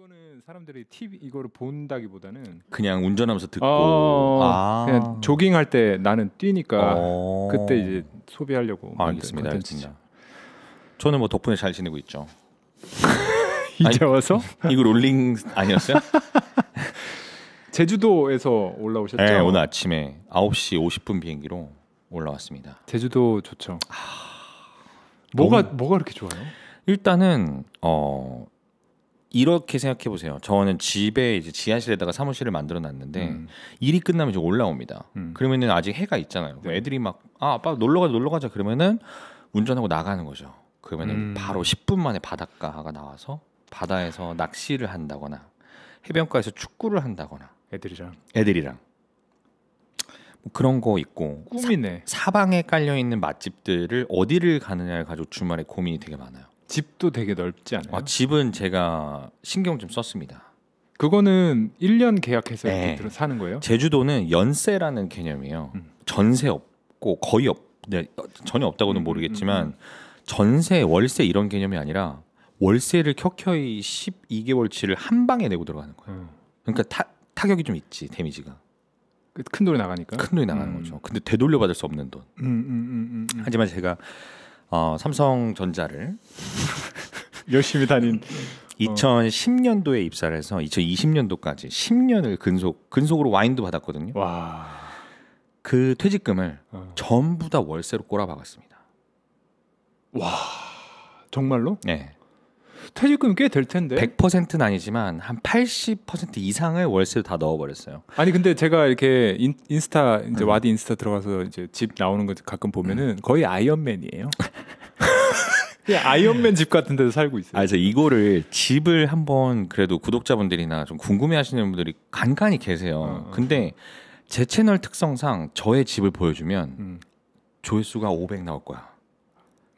이거는 사람들이 TV 이거를 본다기보다는 그냥 운전하면서 듣고 어, 아. 그냥 조깅할 때 나는 뛰니까 어. 그때 이제 소비하려고 만든 알겠습니다. 알겠습니다. 저는 뭐 덕분에 잘 지내고 있죠. 이제 와서 이거 롤링 아니었어요? 제주도에서 올라오셨죠? 네, 오늘 아침에 9시 50분 비행기로 올라왔습니다. 제주도 좋죠. 뭐가 뭐가 그렇게 좋아요? 일단은 어 이렇게 생각해 보세요. 저는 집에 이제 지하실에다가 사무실을 만들어 놨는데 음. 일이 끝나면 이제 올라옵니다. 음. 그러면은 아직 해가 있잖아요. 네. 애들이 막 아 아빠 놀러 가자 놀러 가자 그러면은 운전하고 나가는 거죠. 그러면은 음. 바로 10분 만에 바닷가가 나와서 바다에서 낚시를 한다거나 해변가에서 축구를 한다거나 애들이랑 애들이랑 뭐 그런 거 있고 꿈이네. 사 방에 깔려 있는 맛집들을 어디를 가느냐를 가지고 주말에 고민이 되게 많아요. 집도 되게 넓지 않아요? 아, 집은 제가 신경 좀 썼습니다. 그거는 1년 계약해서 네. 이렇게 들어 사는 거예요? 제주도는 연세라는 개념이에요. 음. 전세 없고 거의 없 네, 전혀 없다고는 음, 모르겠지만 음, 음. 전세, 월세 이런 개념이 아니라 월세를 켜켜이 12개월치를 한 방에 내고 들어가는 거예요. 어. 그러니까 타, 타격이 좀 있지 데미지가 그큰 돈이 나가니까. 큰 돈이 나가는 음. 거죠. 근데 되돌려 받을 수 없는 돈. 음, 음, 음, 음, 음. 하지만 제가 어, 삼성전자를 열심히 다닌 2010년도에 입사를 해서 2020년도까지 10년을 근속 근속으로 와인도 받았거든요. 와. 그 퇴직금을 어. 전부 다 월세로 꼬라박았습니다. 정말로? 네. 퇴직금 꽤될 텐데. 100%는 아니지만 한 80% 이상을 월세로 다 넣어버렸어요. 아니 근데 제가 이렇게 인, 인스타 이제 음. 와디 인스타 들어가서 이제 집 나오는 거 가끔 보면은 거의 아이언맨이에요. 아이언맨 집 같은 데서 살고 있어요. 아, 그래서 이거를 집을 한번 그래도 구독자분들이나 좀 궁금해하시는 분들이 간간히 계세요. 어, 어. 근데 제 채널 특성상 저의 집을 보여주면 음. 조회수가 500 나올 거야.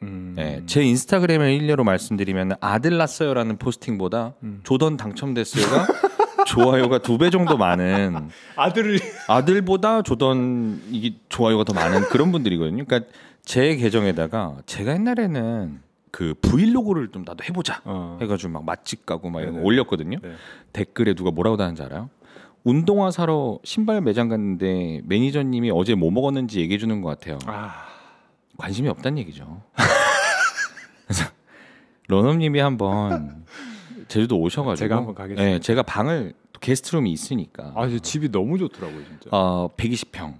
음. 네, 제 인스타그램을 일례로 말씀드리면 아들 낳았어요라는 포스팅보다 음. 조던 당첨됐어요가 좋아요가 두 배 정도 많은 아들을 아들보다 조던 이게 좋아요가 더 많은 그런 분들이거든요. 그러니까 제 계정에다가 제가 옛날에는 그 브이로그를 좀 나도 해보자 어. 해가지고 막 맛집 가고 막 이런 거. 올렸거든요. 네. 댓글에 누가 뭐라고 다는지 알아요? 운동화 사러 신발 매장 갔는데 매니저님이 어제 뭐 먹었는지 얘기해 주는 것 같아요. 아. 관심이 없다는 얘기죠. 그래서 러너님이 한번 제주도 오셔가지고 제가 한번 가겠습니다. 네, 제가 방을 또 게스트룸이 있으니까 아, 이 집이 너무 좋더라고요, 진짜. 어, 120평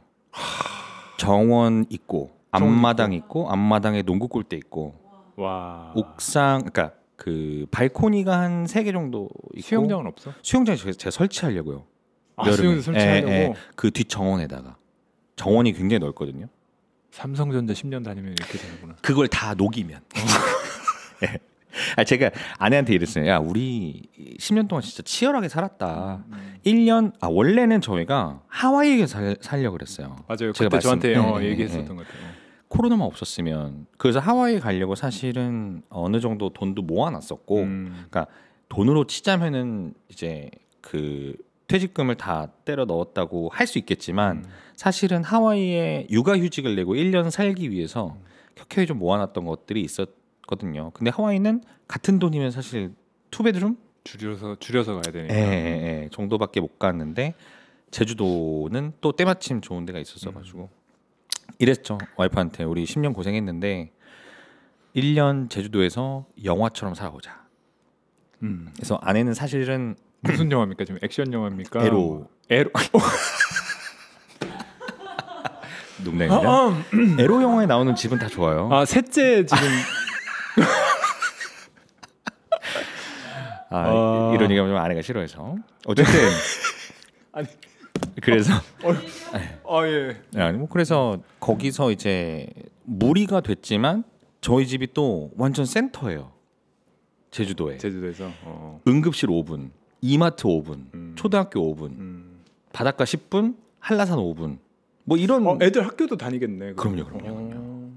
정원 있고 앞마당 있고 앞마당에 농구 골대 있고 와. 옥상 그러니까 그 발코니가 한 세 개 정도 있고 수영장은 없어? 수영장 제가, 제가 설치하려고요. 아, 여름에. 수영장 설치하려고. 예, 예. 그뒷 정원에다가 정원이 굉장히 넓거든요. 삼성전자 10년 다니면 이렇게 되는구나. 그걸 다 녹이면. 예. 아, 제가 아내한테 이랬어요. 야, 우리 10년 동안 진짜 치열하게 살았다. 음. 1년 아 원래는 저희가 하와이에 살, 살려고 그랬어요. 맞아요. 제가 그때 저한테 네, 어, 네, 얘기했었던 네. 것 같아요. 코로나만 없었으면 그래서 하와이 가려고 사실은 어느 정도 돈도 모아놨었고 음. 돈으로 치자면은 이제 그 퇴직금을 다 때려 넣었다고 할 수 있겠지만 음. 사실은 하와이에 육아휴직을 내고 1년 살기 위해서 켜켜이 좀 모아놨던 것들이 있었거든요. 근데 하와이는 같은 돈이면 사실 투베드룸 줄여서 줄여서 가야 되니까. 예, 예, 예, 정도밖에 못 갔는데 제주도는 또 때마침 좋은 데가 있었어 가지고 이랬죠. 와이프한테 우리 10년 고생했는데 1년 제주도에서 영화처럼 살아보자. 음. 그래서 아내는 사실은 무슨 영화입니까? 지금 액션 영화입니까? 에로 에로. 농담입니다. 아, 에로 영화에 나오는 집은 다 좋아요. 아, 셋째 지금 아, 아. 이런 얘기하면 좀 아내가 싫어해서 어쨌든 아니. 그래서 아 예. 아니 뭐 그래서 거기서 이제 무리가 됐지만 저희 집이 또 완전 센터예요. 제주도에 제주도에서 어. 응급실 5분, 이마트 5분, 음. 초등학교 5분, 음. 바닷가 10분, 한라산 5분. 뭐 이런 어, 애들 학교도 다니겠네. 그럼. 그럼요, 그럼요, 그럼요. 어.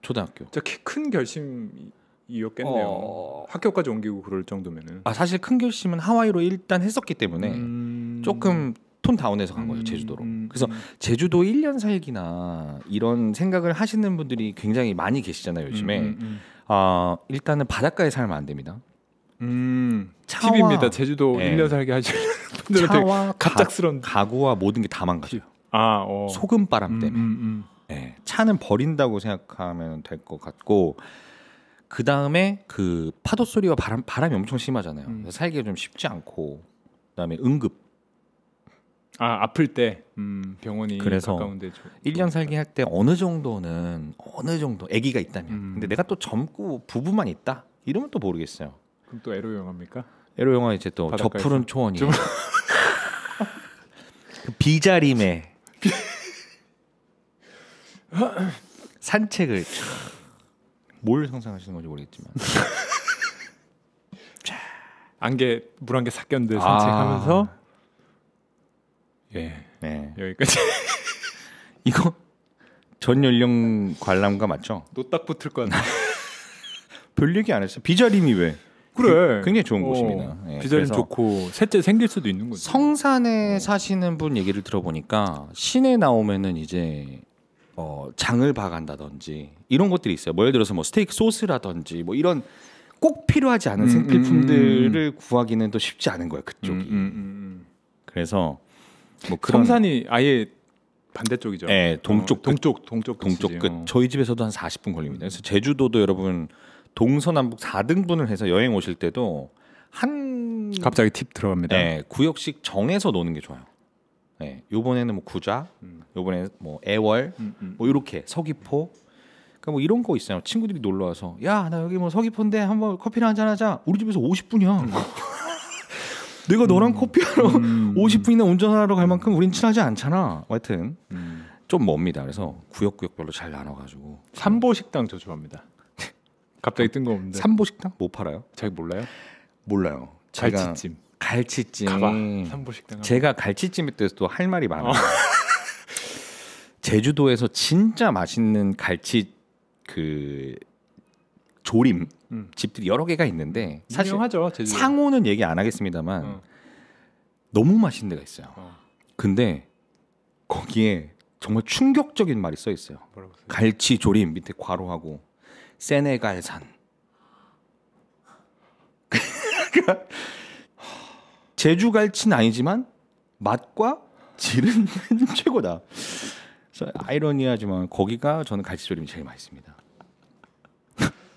초등학교. 진짜 키- 큰 결심이었겠네요. 어. 학교까지 옮기고 그럴 정도면은. 아 사실 큰 결심은 하와이로 일단 했었기 때문에 음. 조금 톤 다운해서 간 거죠 음, 제주도로. 음, 그래서 음. 제주도 1년 살기나 이런 생각을 하시는 분들이 굉장히 많이 계시잖아요 요즘에. 아 일단은 바닷가에 살면 안 됩니다. 음. 차와- 팁입니다. 제주도 네. 1년 살게 하시는 분들한테 차와 갑작스런 가, 구와 모든 게 다 망가져요. 아, 어. 소금 바람 음, 때문에. 음, 음. 예, 차는 버린다고 생각하면 될 것 같고 그 다음에 그 파도 소리와 바람 바람이 엄청 심하잖아요. 음. 살기가 좀 쉽지 않고 그다음에 응급 아, 아플 때 음, 병원이 그래서 가까운데 좀 1년 살기 할 때 어느 정도는 어느 정도 아기가 있다면 음. 근데 내가 또 젊고 부부만 있다 이러면 또 모르겠어요. 그럼 또 에로 영화입니까? 에로 영화 이제 또 저. 푸른 초원이 좀- 그 비자림에 산책을 참- 뭘 상상하시는 건지 모르겠지만 안개 물한개 삭겼는데 아. 산책하면서 예 네. 여기까지 이거 전 연령 관람가 맞죠? 노딱 붙을 것 같네. 별 얘기 안 했어. 비자림이 왜? 그래. 굉장히 좋은 어, 곳입니다. 예, 비자림 좋고 셋째 생길 수도 있는 거죠. 성산에 사시는 분 얘기를 들어보니까 시내 나오면은 이제 어, 장을 봐간다든지 이런 것들이 있어요. 뭐 예를 들어서 뭐 스테이크 소스라든지 뭐 이런 꼭 필요하지 않은 음, 생필품들을 구하기는 또 쉽지 않은 거예요. 그쪽이. 음, 음, 음, 그래서 뭐 음. 그런 성산이 아예 반대쪽이죠. 예, 동쪽 어, 끝, 동쪽 동쪽 동쪽. 끝. 어. 저희 집에서도 한 40분 걸립니다. 그래서 제주도도 여러분 동서남북 4등분을 해서 여행 오실 때도 한 갑자기 팁 들어갑니다. 네, 구역씩 정해서 노는 게 좋아요. 네, 요번에는 뭐 구자, 음. 요번에 뭐 애월, 음, 음. 뭐 이렇게 서귀포. 그러니까 뭐 이런 거 있어요. 친구들이 놀러 와서 야, 나 여기 뭐 서귀포인데 한번 커피나 한잔 하자. 우리 집에서 50분이야. 내가 너랑 커피하러 음. 50분이나 운전하러 갈 만큼 우린 친하지 않잖아. 하여튼 음. 좀 멉니다. 그래서 구역구역별로 잘 나눠 가지고 삼보 식당 저 좋아합니다. 갑자기 뜬금없는데 삼보 식당 못 팔아요? 잘 몰라요? 몰라요. 갈치찜. 갈치찜. 가봐. 삼보 식당. 한번. 제가 갈치찜에 대해서 또 할 말이 많아요. 어. 제주도에서 진짜 맛있는 갈치 그 조림 음. 집들이 여러 개가 있는데 사실 유명하죠 제주. 상호는 얘기 안 하겠습니다만 어. 너무 맛있는 데가 있어요. 어. 근데 거기에 정말 충격적인 말이 써 있어요. 갈치 조림 밑에 괄호하고 세네갈산. 그러니까 제주 갈치는 아니지만 맛과 질은 최고다. 아이러니하지만 거기가 저는 갈치 조림이 제일 맛있습니다.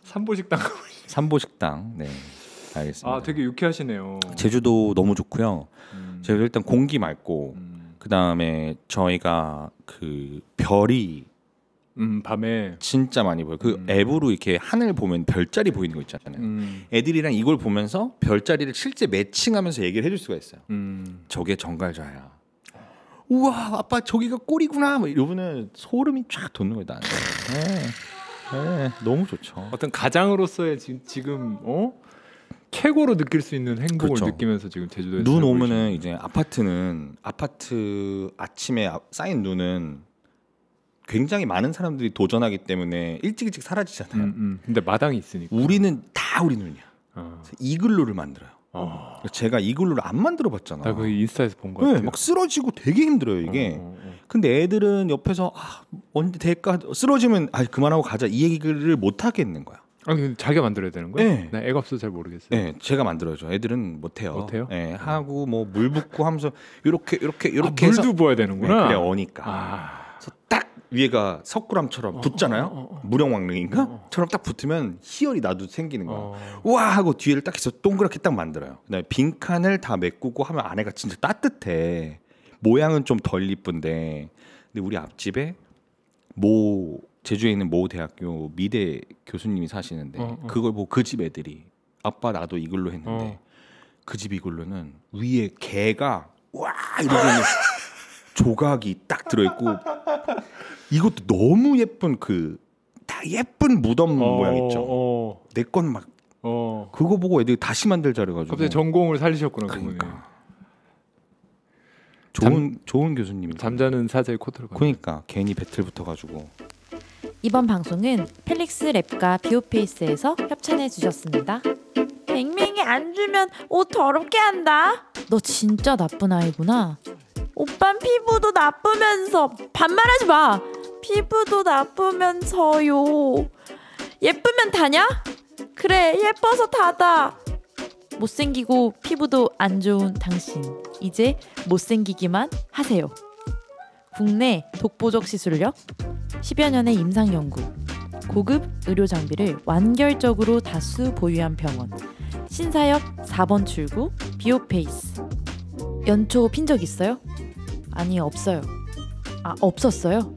삼보 식당. 삼보 식당. 네. 알겠습니다. 아 되게 유쾌하시네요. 제주도 너무 좋고요. 음. 제가 일단 공기 맑고 음. 그 다음에 저희가 그 별이 음 밤에. 진짜 많이 보여. 그 음. 앱으로 이렇게 하늘 보면 별자리 보이는 거 있잖아요. 음. 애들이랑 이걸 보면서 별자리를 실제 매칭하면서 얘기를 해줄 수가 있어요. 음. 저게 정갈자야. 우와 아빠 저기가 꼴이구나. 뭐 이러면은 소름이 쫙 돋는 거예요. 나한테. 네. 네. 너무 좋죠. 어떤 가장으로서의 지금 지금 어 최고로 느낄 수 있는 행복을 그렇죠. 느끼면서 지금 제주도에 눈 오면은 이제 아파트는 아파트 아침에 아- 쌓인 눈은 굉장히 많은 사람들이 도전하기 때문에 일찍 일찍 사라지잖아요. 음, 음. 근데 마당이 있으니까. 우리는 다 우리 눈이야. 어. 이글루를 만들어요. 어. 제가 이글루를 안 만들어 봤잖아. 나그 인스타에서 본거 네. 막 쓰러지고 되게 힘들어요 이게. 어, 어, 어. 근데 애들은 옆에서 아, 언제 될까 쓰러지면 아 그만하고 가자 이 얘기를 못 하겠는 거야. 아니 근데 자기가 만들어야 되는 거야? 네. 나 애가 없어서 잘 모르겠어요. 네, 제가 만들어줘. 애들은 못 해요. 못해요? 네, 하고 뭐 물 붓고 하면서 이렇게 이렇게 아, 이렇게 해서 물도 부어야 네, 되는구나. 그래 어니까. 아. 그래서 딱 위에가 석굴암처럼 붙잖아요. 어, 어, 어, 어. 무령왕릉인가? 어, 어. 처럼 딱 붙으면 희열이 나도 생기는 거야. 어. 우와 하고 뒤를 딱 해서 동그랗게 딱 만들어요. 그다음에 빈칸을 다 메꾸고 하면 안에가 진짜 따뜻해. 모양은 좀 덜 이쁜데 근데 우리 앞집에 모 제주에 있는 모 대학교 미대 교수님이 사시는데 어, 어. 그걸 보고 그 집 애들이 아빠 나도 이걸로 했는데 어. 그집 이걸로는 위에 개가 와 이러고 조각이 딱 들어있고 이것도 너무 예쁜 그 다 예쁜 무덤 어, 모양 있죠. 어. 내건막 어. 그거 보고 애들이 다시 만들자 그래가지고 갑자기 전공을 살리셨구나. 그러니까 좋은 좋은 교수님이 잠자는 사자의 코트를 건. 그러니까 괜히 배틀 붙어가지고 이번 방송은 펠릭스 랩과 비오페이스에서 협찬해 주셨습니다. 뱅뱅이 안 주면 옷 더럽게 한다. 너 진짜 나쁜 아이구나. 오빤 피부도 나쁘면서 반말하지 마. 피부도 나쁘면서요. 예쁘면 다냐? 그래 예뻐서 다다. 못생기고 피부도 안 좋은 당신 이제 못생기기만 하세요. 국내 독보적 시술력, 10여 년의 임상 연구, 고급 의료 장비를 완결적으로 다수 보유한 병원. 신사역 4번 출구 비오페이스. 연초 핀 적 있어요? 아니 없어요. 아 없었어요?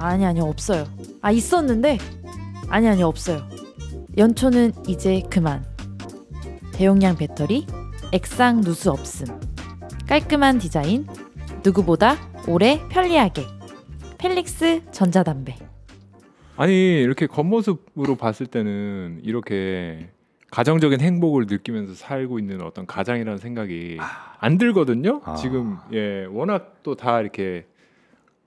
아니 아니 없어요. 아 있었는데 아니 아니 없어요. 연초는 이제 그만. 대용량 배터리, 액상 누수 없음. 깔끔한 디자인, 누구보다 오래 편리하게. 펠릭스 전자담배. 아니 이렇게 겉모습으로 봤을 때는 이렇게 가정적인 행복을 느끼면서 살고 있는 어떤 가장이라는 생각이 안 들거든요. 아. 지금 예 워낙 또 다 이렇게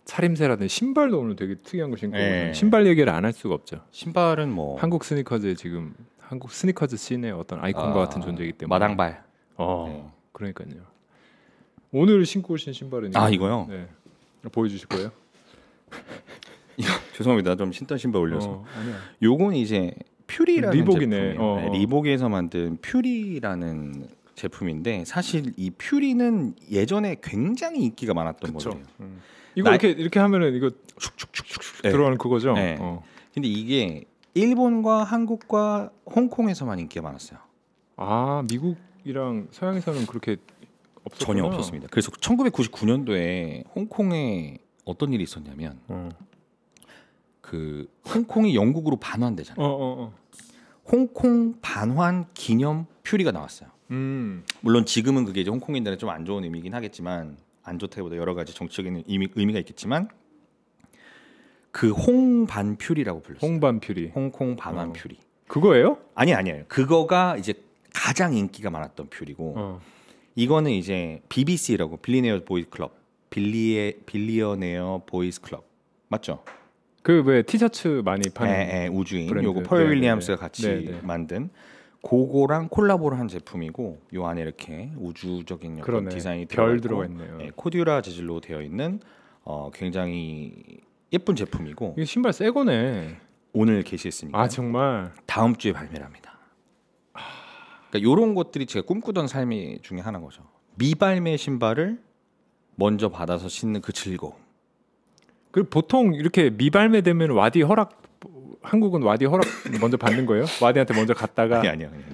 차림새라든지 신발도 오늘 되게 특이한 거 신고 예. 오셨는데 신발 얘기를 안 할 수가 없죠. 신발은 뭐 한국 스니커즈의 지금 한국 스니커즈 씬의 어떤 아이콘과 아, 같은 존재이기 때문에 마당발. 어 네. 그러니까요. 오늘 신고 오신 신발은 아, 이거요? 네 보여주실 거예요? 죄송합니다. 좀 신던 신발 올려서. 어, 아니야. 요건 이제 퓨리라는 리복이네. 어, 네, 어. 리복에서 만든 퓨리라는 제품인데 사실 이 퓨리는 예전에 굉장히 인기가 많았던 그쵸. 거예요. 음. 이거 나- 이렇게 이렇게 하면은 이거 네. 들어가는 그거죠. 네. 어. 근데 이게 일본과 한국과 홍콩에서만 인기가 많았어요. 아 미국이랑 서양에서는 그렇게 없었구나. 전혀 없었습니다. 그래서 1999년도에 홍콩에 어떤 일이 있었냐면 어. 그 홍콩이 영국으로 반환되잖아요. 어, 어, 어. 홍콩 반환 기념 퓨리가 나왔어요. 음. 물론 지금은 그게 이제 홍콩인들은 좀 안 좋은 의미긴 하겠지만 안 좋다기보다 여러 가지 정치적인 의미, 의미가 있겠지만 그 홍반 Fury라고 불렀어요. 홍반 Fury. 홍콩 반환 어. Fury. 그거예요? 아니 아니에요. 그거가 이제 가장 인기가 많았던 Fury고 어. 이거는 이제 BBC라고 Billionaire Boys Club, 빌리에 Billionaire Boys Club 맞죠? 그 왜 티셔츠 많이 파는 예, 예, 우주인 브랜드. 요거 퍼렐 네, 네, 윌리엄스가 네. 같이 네, 네. 만든 그거랑 콜라보를 한 제품이고 요 안에 이렇게 우주적인 그러네. 디자인이 별 들어가 있고 있네요. 예, Cordura 재질로 되어 있는 어, 굉장히 예쁜 제품이고 이게 신발 새 거네. 오늘 게시했으니까 아 정말. 다음 주에 발매랍니다. 그러니까 이런 것들이 제가 꿈꾸던 삶이 중에 하나인 거죠. 미발매 신발을 먼저 받아서 신는 그 즐거움. 그 보통 이렇게 미발매되면 와디 허락 한국은 와디 허락 먼저 받는 거예요? 와디한테 먼저 갔다가 아니 아니요. 아니요.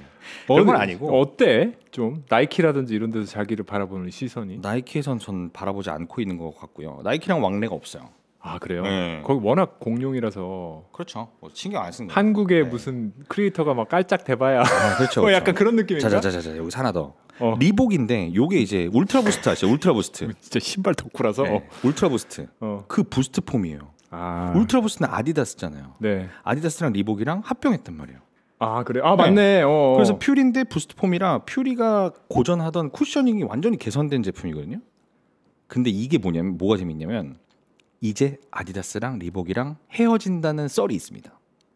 그런 건 아니고. 어때? 좀 나이키라든지 이런 데서 자기를 바라보는 시선이. 나이키에선 전 바라보지 않고 있는 것 같고요. 나이키랑 왕래가 없어요. 아 그래요? 네. 거기 워낙 공룡이라서 그렇죠. 뭐 신경 안 쓰는 거예요. 한국의 네. 무슨 크리에이터가 막 깔짝 대봐야 아, 그렇죠. 어, 약간 그런 느낌인가? 자자자자 여기 하나 더. 어. 리복인데 요게 이제 Ultra Boost 아시죠? Ultra Boost. 진짜 신발 덕후라서. 네. Ultra Boost. 어. 그 Boost foam이에요. 아. Ultra Boost는 아디다스잖아요. 네. 아디다스랑 리복이랑 합병했단 말이에요. 아 그래. 아 맞네. 어. 그래서 Fury인데 Boost foam이라 Fury가 고전하던 cushioning이 완전히 개선된 제품이거든요. 근데 이게 뭐냐면 뭐가 재밌냐면 이제 아디다스랑 리복이랑 헤어진다는 썰이 있습니다.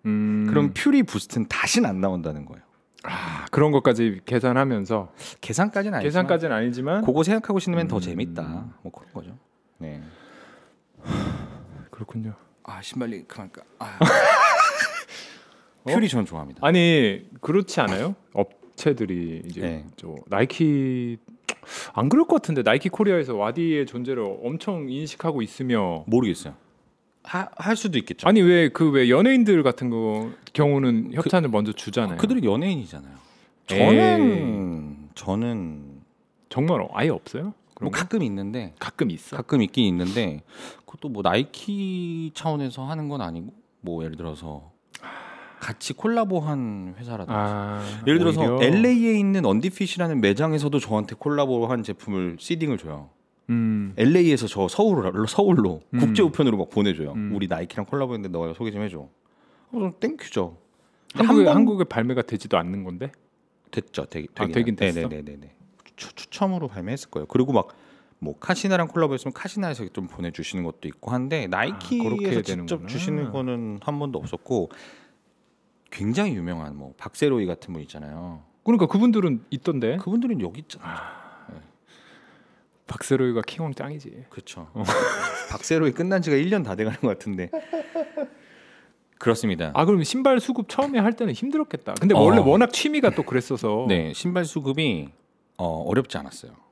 음. 그럼 퓨리 부스트는 다시는 안 나온다는 거예요. 아, 그런 것까지 계산하면서 계산까지는 아니지만 계산까지는 아니지만 그거 생각하고 신으면 더 음. 재밌다. 뭐 그런 거죠. 네. 그렇군요. 아 신발이 그만까. 아. 퓨리 전 좋아합니다. 아니 그렇지 않아요? 업체들이 이제 네. 저 나이키 안 그럴 것 같은데 나이키 코리아에서 와디의 존재를 엄청 인식하고 있으며 모르겠어요. 하, 할 수도 있겠죠. 아니 왜 그 왜 연예인들 같은 거 경우는 협찬을 먼저 주잖아요. 그들은 연예인이잖아요. 에이. 저는 저는 정말 아예 없어요? 뭐? 가끔 있는데 가끔 있어. 가끔 있긴 있는데 그것도 뭐 나이키 차원에서 하는 건 아니고 뭐 예를 들어서 같이 콜라보한 회사라든지 아, 예를 들어서 오히려? LA에 있는 언디핏이라는 매장에서도 저한테 콜라보한 제품을 시딩을 줘요. 음. LA에서 저 서울로 서울로 음. 국제 우편으로 막 보내줘요. 음. 우리 나이키랑 콜라보했는데 너가 소개 좀 해줘. 어, 좀 thank you죠. 한국에 번- 한국에 발매가 되지도 않는 건데. 됐죠. 되긴, 아, 되긴 됐어? 네네네네. 추, 추첨으로 발매했을 거예요. 그리고 막 뭐 카시나랑 콜라보했으면 카시나에서 좀 보내주시는 것도 있고 한데 아, 나이키에서 직접 되는구나. 주시는 거는 한 번도 없었고 굉장히 유명한 뭐 박새로이 같은 분 있잖아요. 그러니까 그분들은 있던데. 그분들은 여기 있잖아요. 박세로이가 킹왕 짱이지. 그렇죠. 어. 박세로이 끝난 지가 1년 다 돼가는 것 같은데 그렇습니다. 아 그럼 신발 수급 처음에 할 때는 힘들었겠다. 근데 어. 원래 워낙 취미가 또 그랬어서. 네, 신발 수급이 어, 어렵지 않았어요.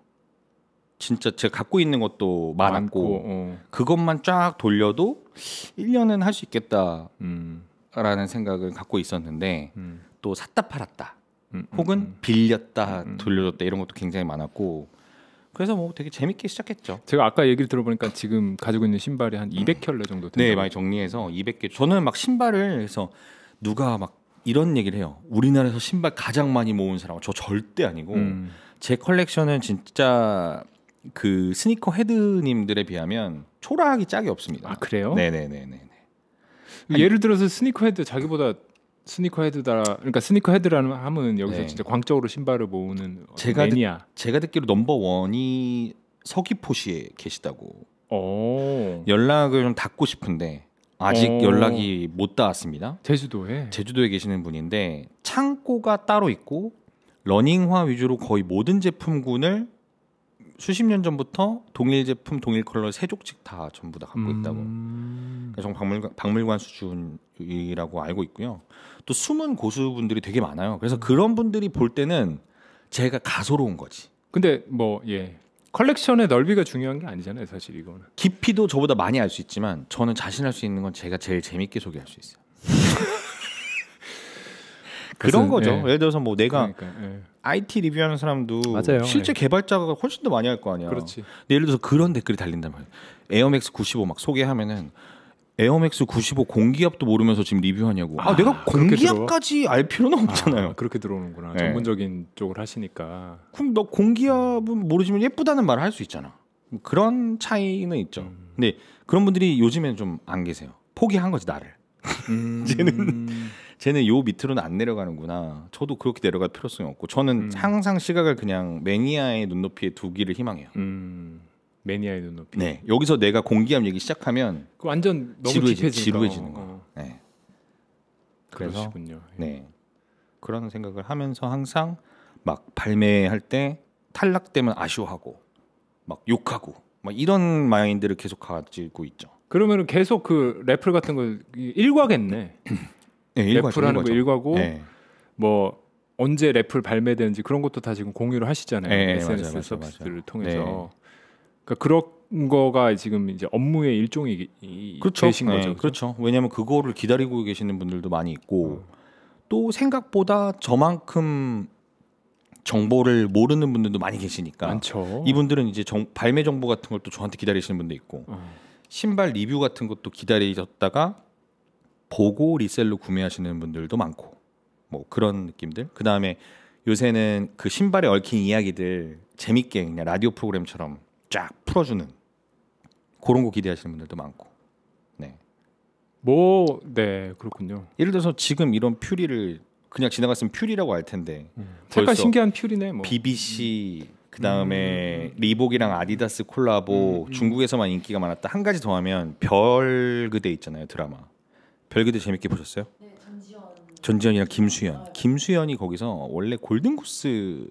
진짜 제가 갖고 있는 것도 많았고 어. 그것만 쫙 돌려도 1년은 할 수 있겠다라는 음, 생각을 갖고 있었는데 음, 또 샀다 팔았다 음, 혹은 음. 빌렸다 음. 돌려줬다 이런 것도 굉장히 많았고 그래서 뭐 되게 재밌게 시작했죠. 제가 아까 얘기를 들어보니까 지금 가지고 있는 신발이 한 200켤레 정도 된다고. 네, 많이 정리해서 200개. 저는 막 신발을 해서 누가 막 이런 얘기를 해요. 우리나라에서 신발 가장 많이 모은 사람. 저 절대 아니고 음. 제 컬렉션은 진짜 그 스니커 헤드님들에 비하면 초라하기 짝이 없습니다. 아 그래요? 네네네네. 예를 들어서 sneaker head 자기보다 sneaker head다. 그러니까 sneaker head라는 함은 여기서 네. 진짜 광적으로 신발을 모으는 제가 듣- 매니아. 제가 듣기로 number one이 서귀포시에 계시다고 오. 연락을 좀 닿고 싶은데 아직 어. 연락이 못 닿았습니다. 제주도에. 제주도에 계시는 분인데 창고가 따로 있고 러닝화 위주로 거의 모든 제품군을 수십 년 전부터 동일 제품, 동일 컬러 세 족씩 다 전부 다 갖고 있다고. 음. 그러니까 정 박물관, 박물관 수준이라고 알고 있고요. 또 숨은 고수분들이 되게 많아요. 그래서 그런 분들이 볼 때는 제가 가소로운 거지. 근데 뭐 예. 컬렉션의 넓이가 중요한 게 아니잖아요, 사실 이거는. 깊이도 저보다 많이 알 수 있지만 저는 자신할 수 있는 건 제가 제일 재밌게 소개할 수 있어요. 그런 거죠. 예. 예를 들어서 뭐 내가 그러니까, 예. IT 리뷰하는 사람도 맞아요. 실제 예. 개발자가 훨씬 더 많이 할 거 아니야. 그렇지. 근데 예를 들어서 그런 댓글이 달린단 말이야. 에어맥스 95 막 소개하면은 에어맥스 95 공기압도 모르면서 지금 리뷰하냐고. 아, 아, 내가 공기압까지 알 필요는 없잖아요. 아, 그렇게 들어오는구나. 네. 전문적인 쪽을 하시니까. 그럼 너 공기압은 모르지만 예쁘다는 말을 할 수 있잖아. 뭐 그런 차이는 있죠. 음. 근데 그런 분들이 요즘엔 좀안 계세요. 포기한 거지 나를. 음. 쟤는 쟤는 요 밑으로는 안 내려가는구나. 저도 그렇게 내려갈 필요성이 없고 저는 음. 항상 시각을 그냥 매니아의 눈높이에 두기를 희망해요. 음. 매니아의 눈높이. 네 여기서 내가 공기압 얘기 시작하면 그 완전 너무 지루해지-. 지루해지는 거. 어, 네. 그래서 그러시군요. 예. 네 그런 생각을 하면서 항상 막 발매할 때 탈락되면 아쉬워하고 막 욕하고 막 이런 마인드를 계속 가지고 있죠. 그러면은 계속 그 래플 같은 거 일과겠네. 네, 일과죠, 래플하는 거. 일과고 네. 뭐 언제 래플 발매되는지 그런 것도 다 지금 공유를 하시잖아요. 네, SNS 맞아요, 맞아요, 서비스들을 맞아요. 통해서. 네. 그러니까 그런 거가 지금 이제 업무의 일종이 이- 그렇죠. 되신 거죠. 네, 그렇죠. 왜냐하면 그거를 기다리고 계시는 분들도 많이 있고 어. 또 생각보다 저만큼 정보를 모르는 분들도 많이 계시니까 많죠. 이분들은 이제 정- 발매 정보 같은 걸 또 저한테 기다리시는 분도 있고 어. 신발 리뷰 같은 것도 기다리셨다가 보고 리셀로 구매하시는 분들도 많고 뭐 그런 느낌들. 그 다음에 요새는 그 신발에 얽힌 이야기들 재밌게 그냥 라디오 프로그램처럼 쫙 풀어주는 그런 거 기대하시는 분들도 많고. 네. 뭐, 네, 그렇군요. 예를 들어서 지금 이런 퓨리를 그냥 지나갔으면 퓨리라고 알 텐데 색깔 벌써 신기한 퓨리네. 뭐. BBC 그 다음에 리복이랑 아디다스 콜라보 음, 음. 중국에서만 인기가 많았다. 한 가지 더 하면 별 그대 있잖아요 드라마. 별그대 재밌게 보셨어요? 전지현이랑 김수현. 김수현이 거기서 원래 Golden Goose였을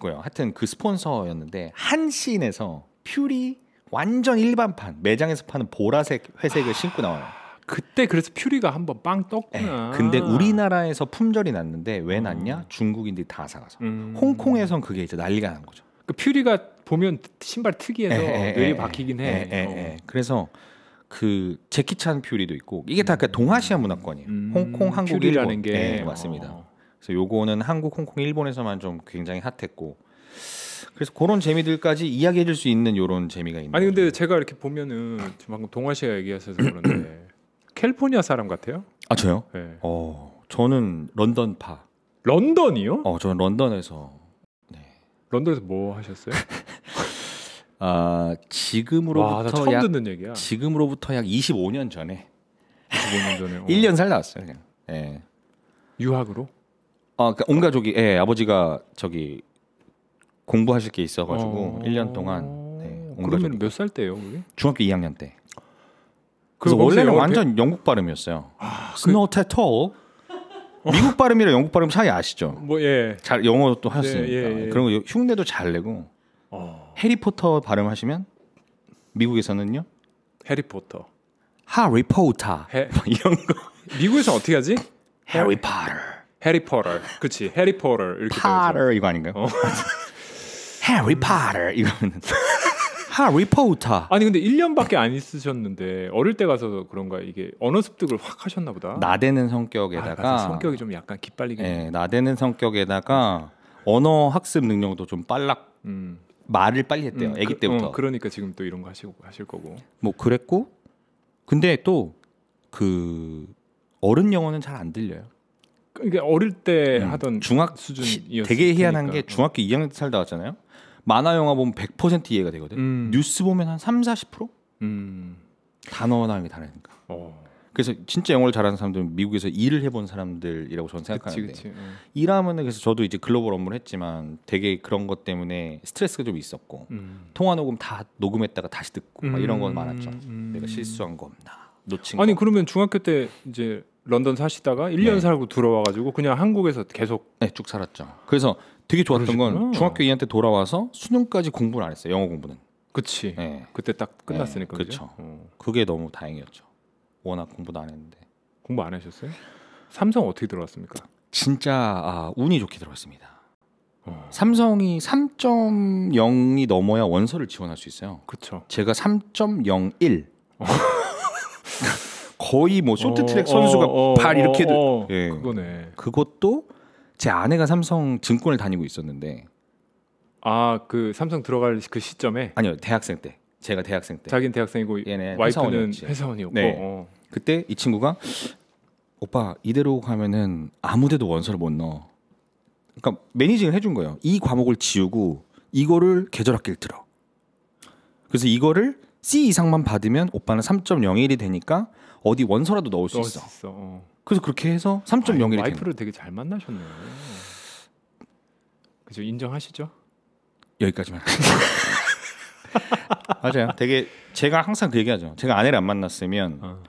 거예요. 하여튼 그 스폰서였는데 한 scene에서 Fury 완전 일반판 매장에서 파는 보라색 회색을 신고 나와요 그때 그래서 Fury가 한번 빵 예, 떴구나. 근데 우리나라에서 품절이 났는데 왜 났냐 중국인들이 다 사가서 음. 홍콩에선 그게 이제 난리가 난 거죠. 그 Fury가 보면 신발 특이해서 에, 에, 뇌리 에, 박히긴 에, 해. 에, 어. 에. 그래서 그 제키찬 퓨리도 있고 이게 다 그 동아시아 문화권이에요. 음, 홍콩, 한국, 퓨리라는 일본. 게 네, 맞습니다. 어. 그래서 요거는 한국, 홍콩, 일본에서만 좀 굉장히 핫했고 그래서 그런 재미들까지 이야기해줄 수 있는 요런 재미가 있는. 아니 근데 거죠. 제가 이렇게 보면은 지금 방금 동아시아 얘기하셔서 그런데 캘리포니아 사람 같아요. 아 저요? 네. 어 저는 런던파. 런던이요? 어 저는 런던에서 런던에서 뭐 하셨어요? 아 와, 나 지금으로부터 처음 약. 지금으로부터 약 25년 전에 25년 전에. 어. 1년 살다 왔어요. 그냥. 예. 유학으로? 아, 그러니까 온 가족이 예, 아버지가 저기 공부하실 게 있어가지고 어. 1년 동안 네, 온 그러면 몇 살 때요, 그게? 중학교 2학년 때. 그래서 원래는 완전 영국 발음이었어요. 아, Snow Tattoo. 미국 발음이랑 영국 발음 차이 아시죠? 배- 뭐 예. 잘 영어 또 하셨으니까 네, 예, 예. 그런 거 흉내도 잘 내고 어. 해리포터 발음 하시면 미국에서는요 해리포터. 하리포터 해- 이런 거 미국에서 어떻게 하지? 해리포터 해리포터. 그치 해리포터 이렇게. 파터 이거 아닌가요? 어. 해리포터 이거는 하 리포터 아니 근데 1년밖에 안 있으셨는데 어릴 때 가서 그런가 이게 언어 습득을 확 하셨나 보다. 나대는 아, 성격에다가 맞아. 성격이 좀 약간 기빨리긴. 해. 예, 나대는 성격에다가 언어 학습 능력도 좀 빨라 음. 말을 빨리 했대요. 음, 아기 그- 때부터. 어, 그러니까 지금 또 이런 거 하시고 하실 거고. 뭐 그랬고 근데 또 그 어른 영어는 잘 안 들려요. 그러니까 어릴 때 음, 하던 중학 수준이었을 되게 희한한. 게 중학교 2학년 때 살다 왔잖아요. 만화 영화 보면 100% 이해가 되거든. 음. 뉴스 보면 한 3, 40% 음. 단어나 게 다르니까. 어. 그래서 진짜 영어를 잘하는 사람들은 미국에서 일을 해본 사람들이라고 저는 그치 생각하는데 그치. 어. 일하면은 그래서 저도 이제 글로벌 업무를 했지만 되게 그런 것 때문에 스트레스가 좀 있었고 음. 통화 녹음 다 녹음했다가 다시 듣고 막 이런 건 음, 많았죠. 음. 내가 실수한 거 없나 놓친 아니 거. 그러면 중학교 때 이제 런던 사시다가 1년 네. 살고 들어와 가지고 그냥 한국에서 계속 네, 쭉 살았죠. 그래서 되게 좋았던 건 그러시구나. 중학교 2학년 때 돌아와서 수능까지 공부를 안 했어요. 영어 공부는. 그치. 네. 그때 딱 끝났으니까. 네, 그죠? 그쵸. 어. 그게 너무 다행이었죠. 워낙 공부도 안 했는데. 공부 안 하셨어요? 삼성 어떻게 들어왔습니까? 진짜 아, 운이 좋게 들어갔습니다. 어. 삼성이 3.0이 넘어야 원서를 지원할 수 있어요. 그쵸. 제가 3.01. 거의 뭐 쇼트트랙 어, 선수가 어, 어, 발 이렇게 들- 어, 어. 예. 그거네. 그것도 제 아내가 삼성 증권을 다니고 있었는데 아 그 삼성 들어갈 그 시점에 아니요 대학생 때 제가 대학생 때 자기는 대학생이고 얘네 와이프는. 회사원이었고 네. 어. 그때 이 친구가 오빠 이대로 가면은 아무데도 원서를 못 넣어. 그러니까 매니징을 해준 거예요. 이 과목을 지우고 이거를 계절학기를 들어. 그래서 이거를 C 이상만 받으면 오빠는 3.01이 되니까 어디 원서라도 넣을 수 넣을 있어. 수 있어. 어. 그래서 그렇게 해서 3.01이 아니, 된 거예요. 와이프를 되게 잘 만나셨네. 그죠 인정하시죠? 여기까지만. 맞아요. 되게 제가 항상 그 얘기하죠. 제가 아내를 안 만났으면 어.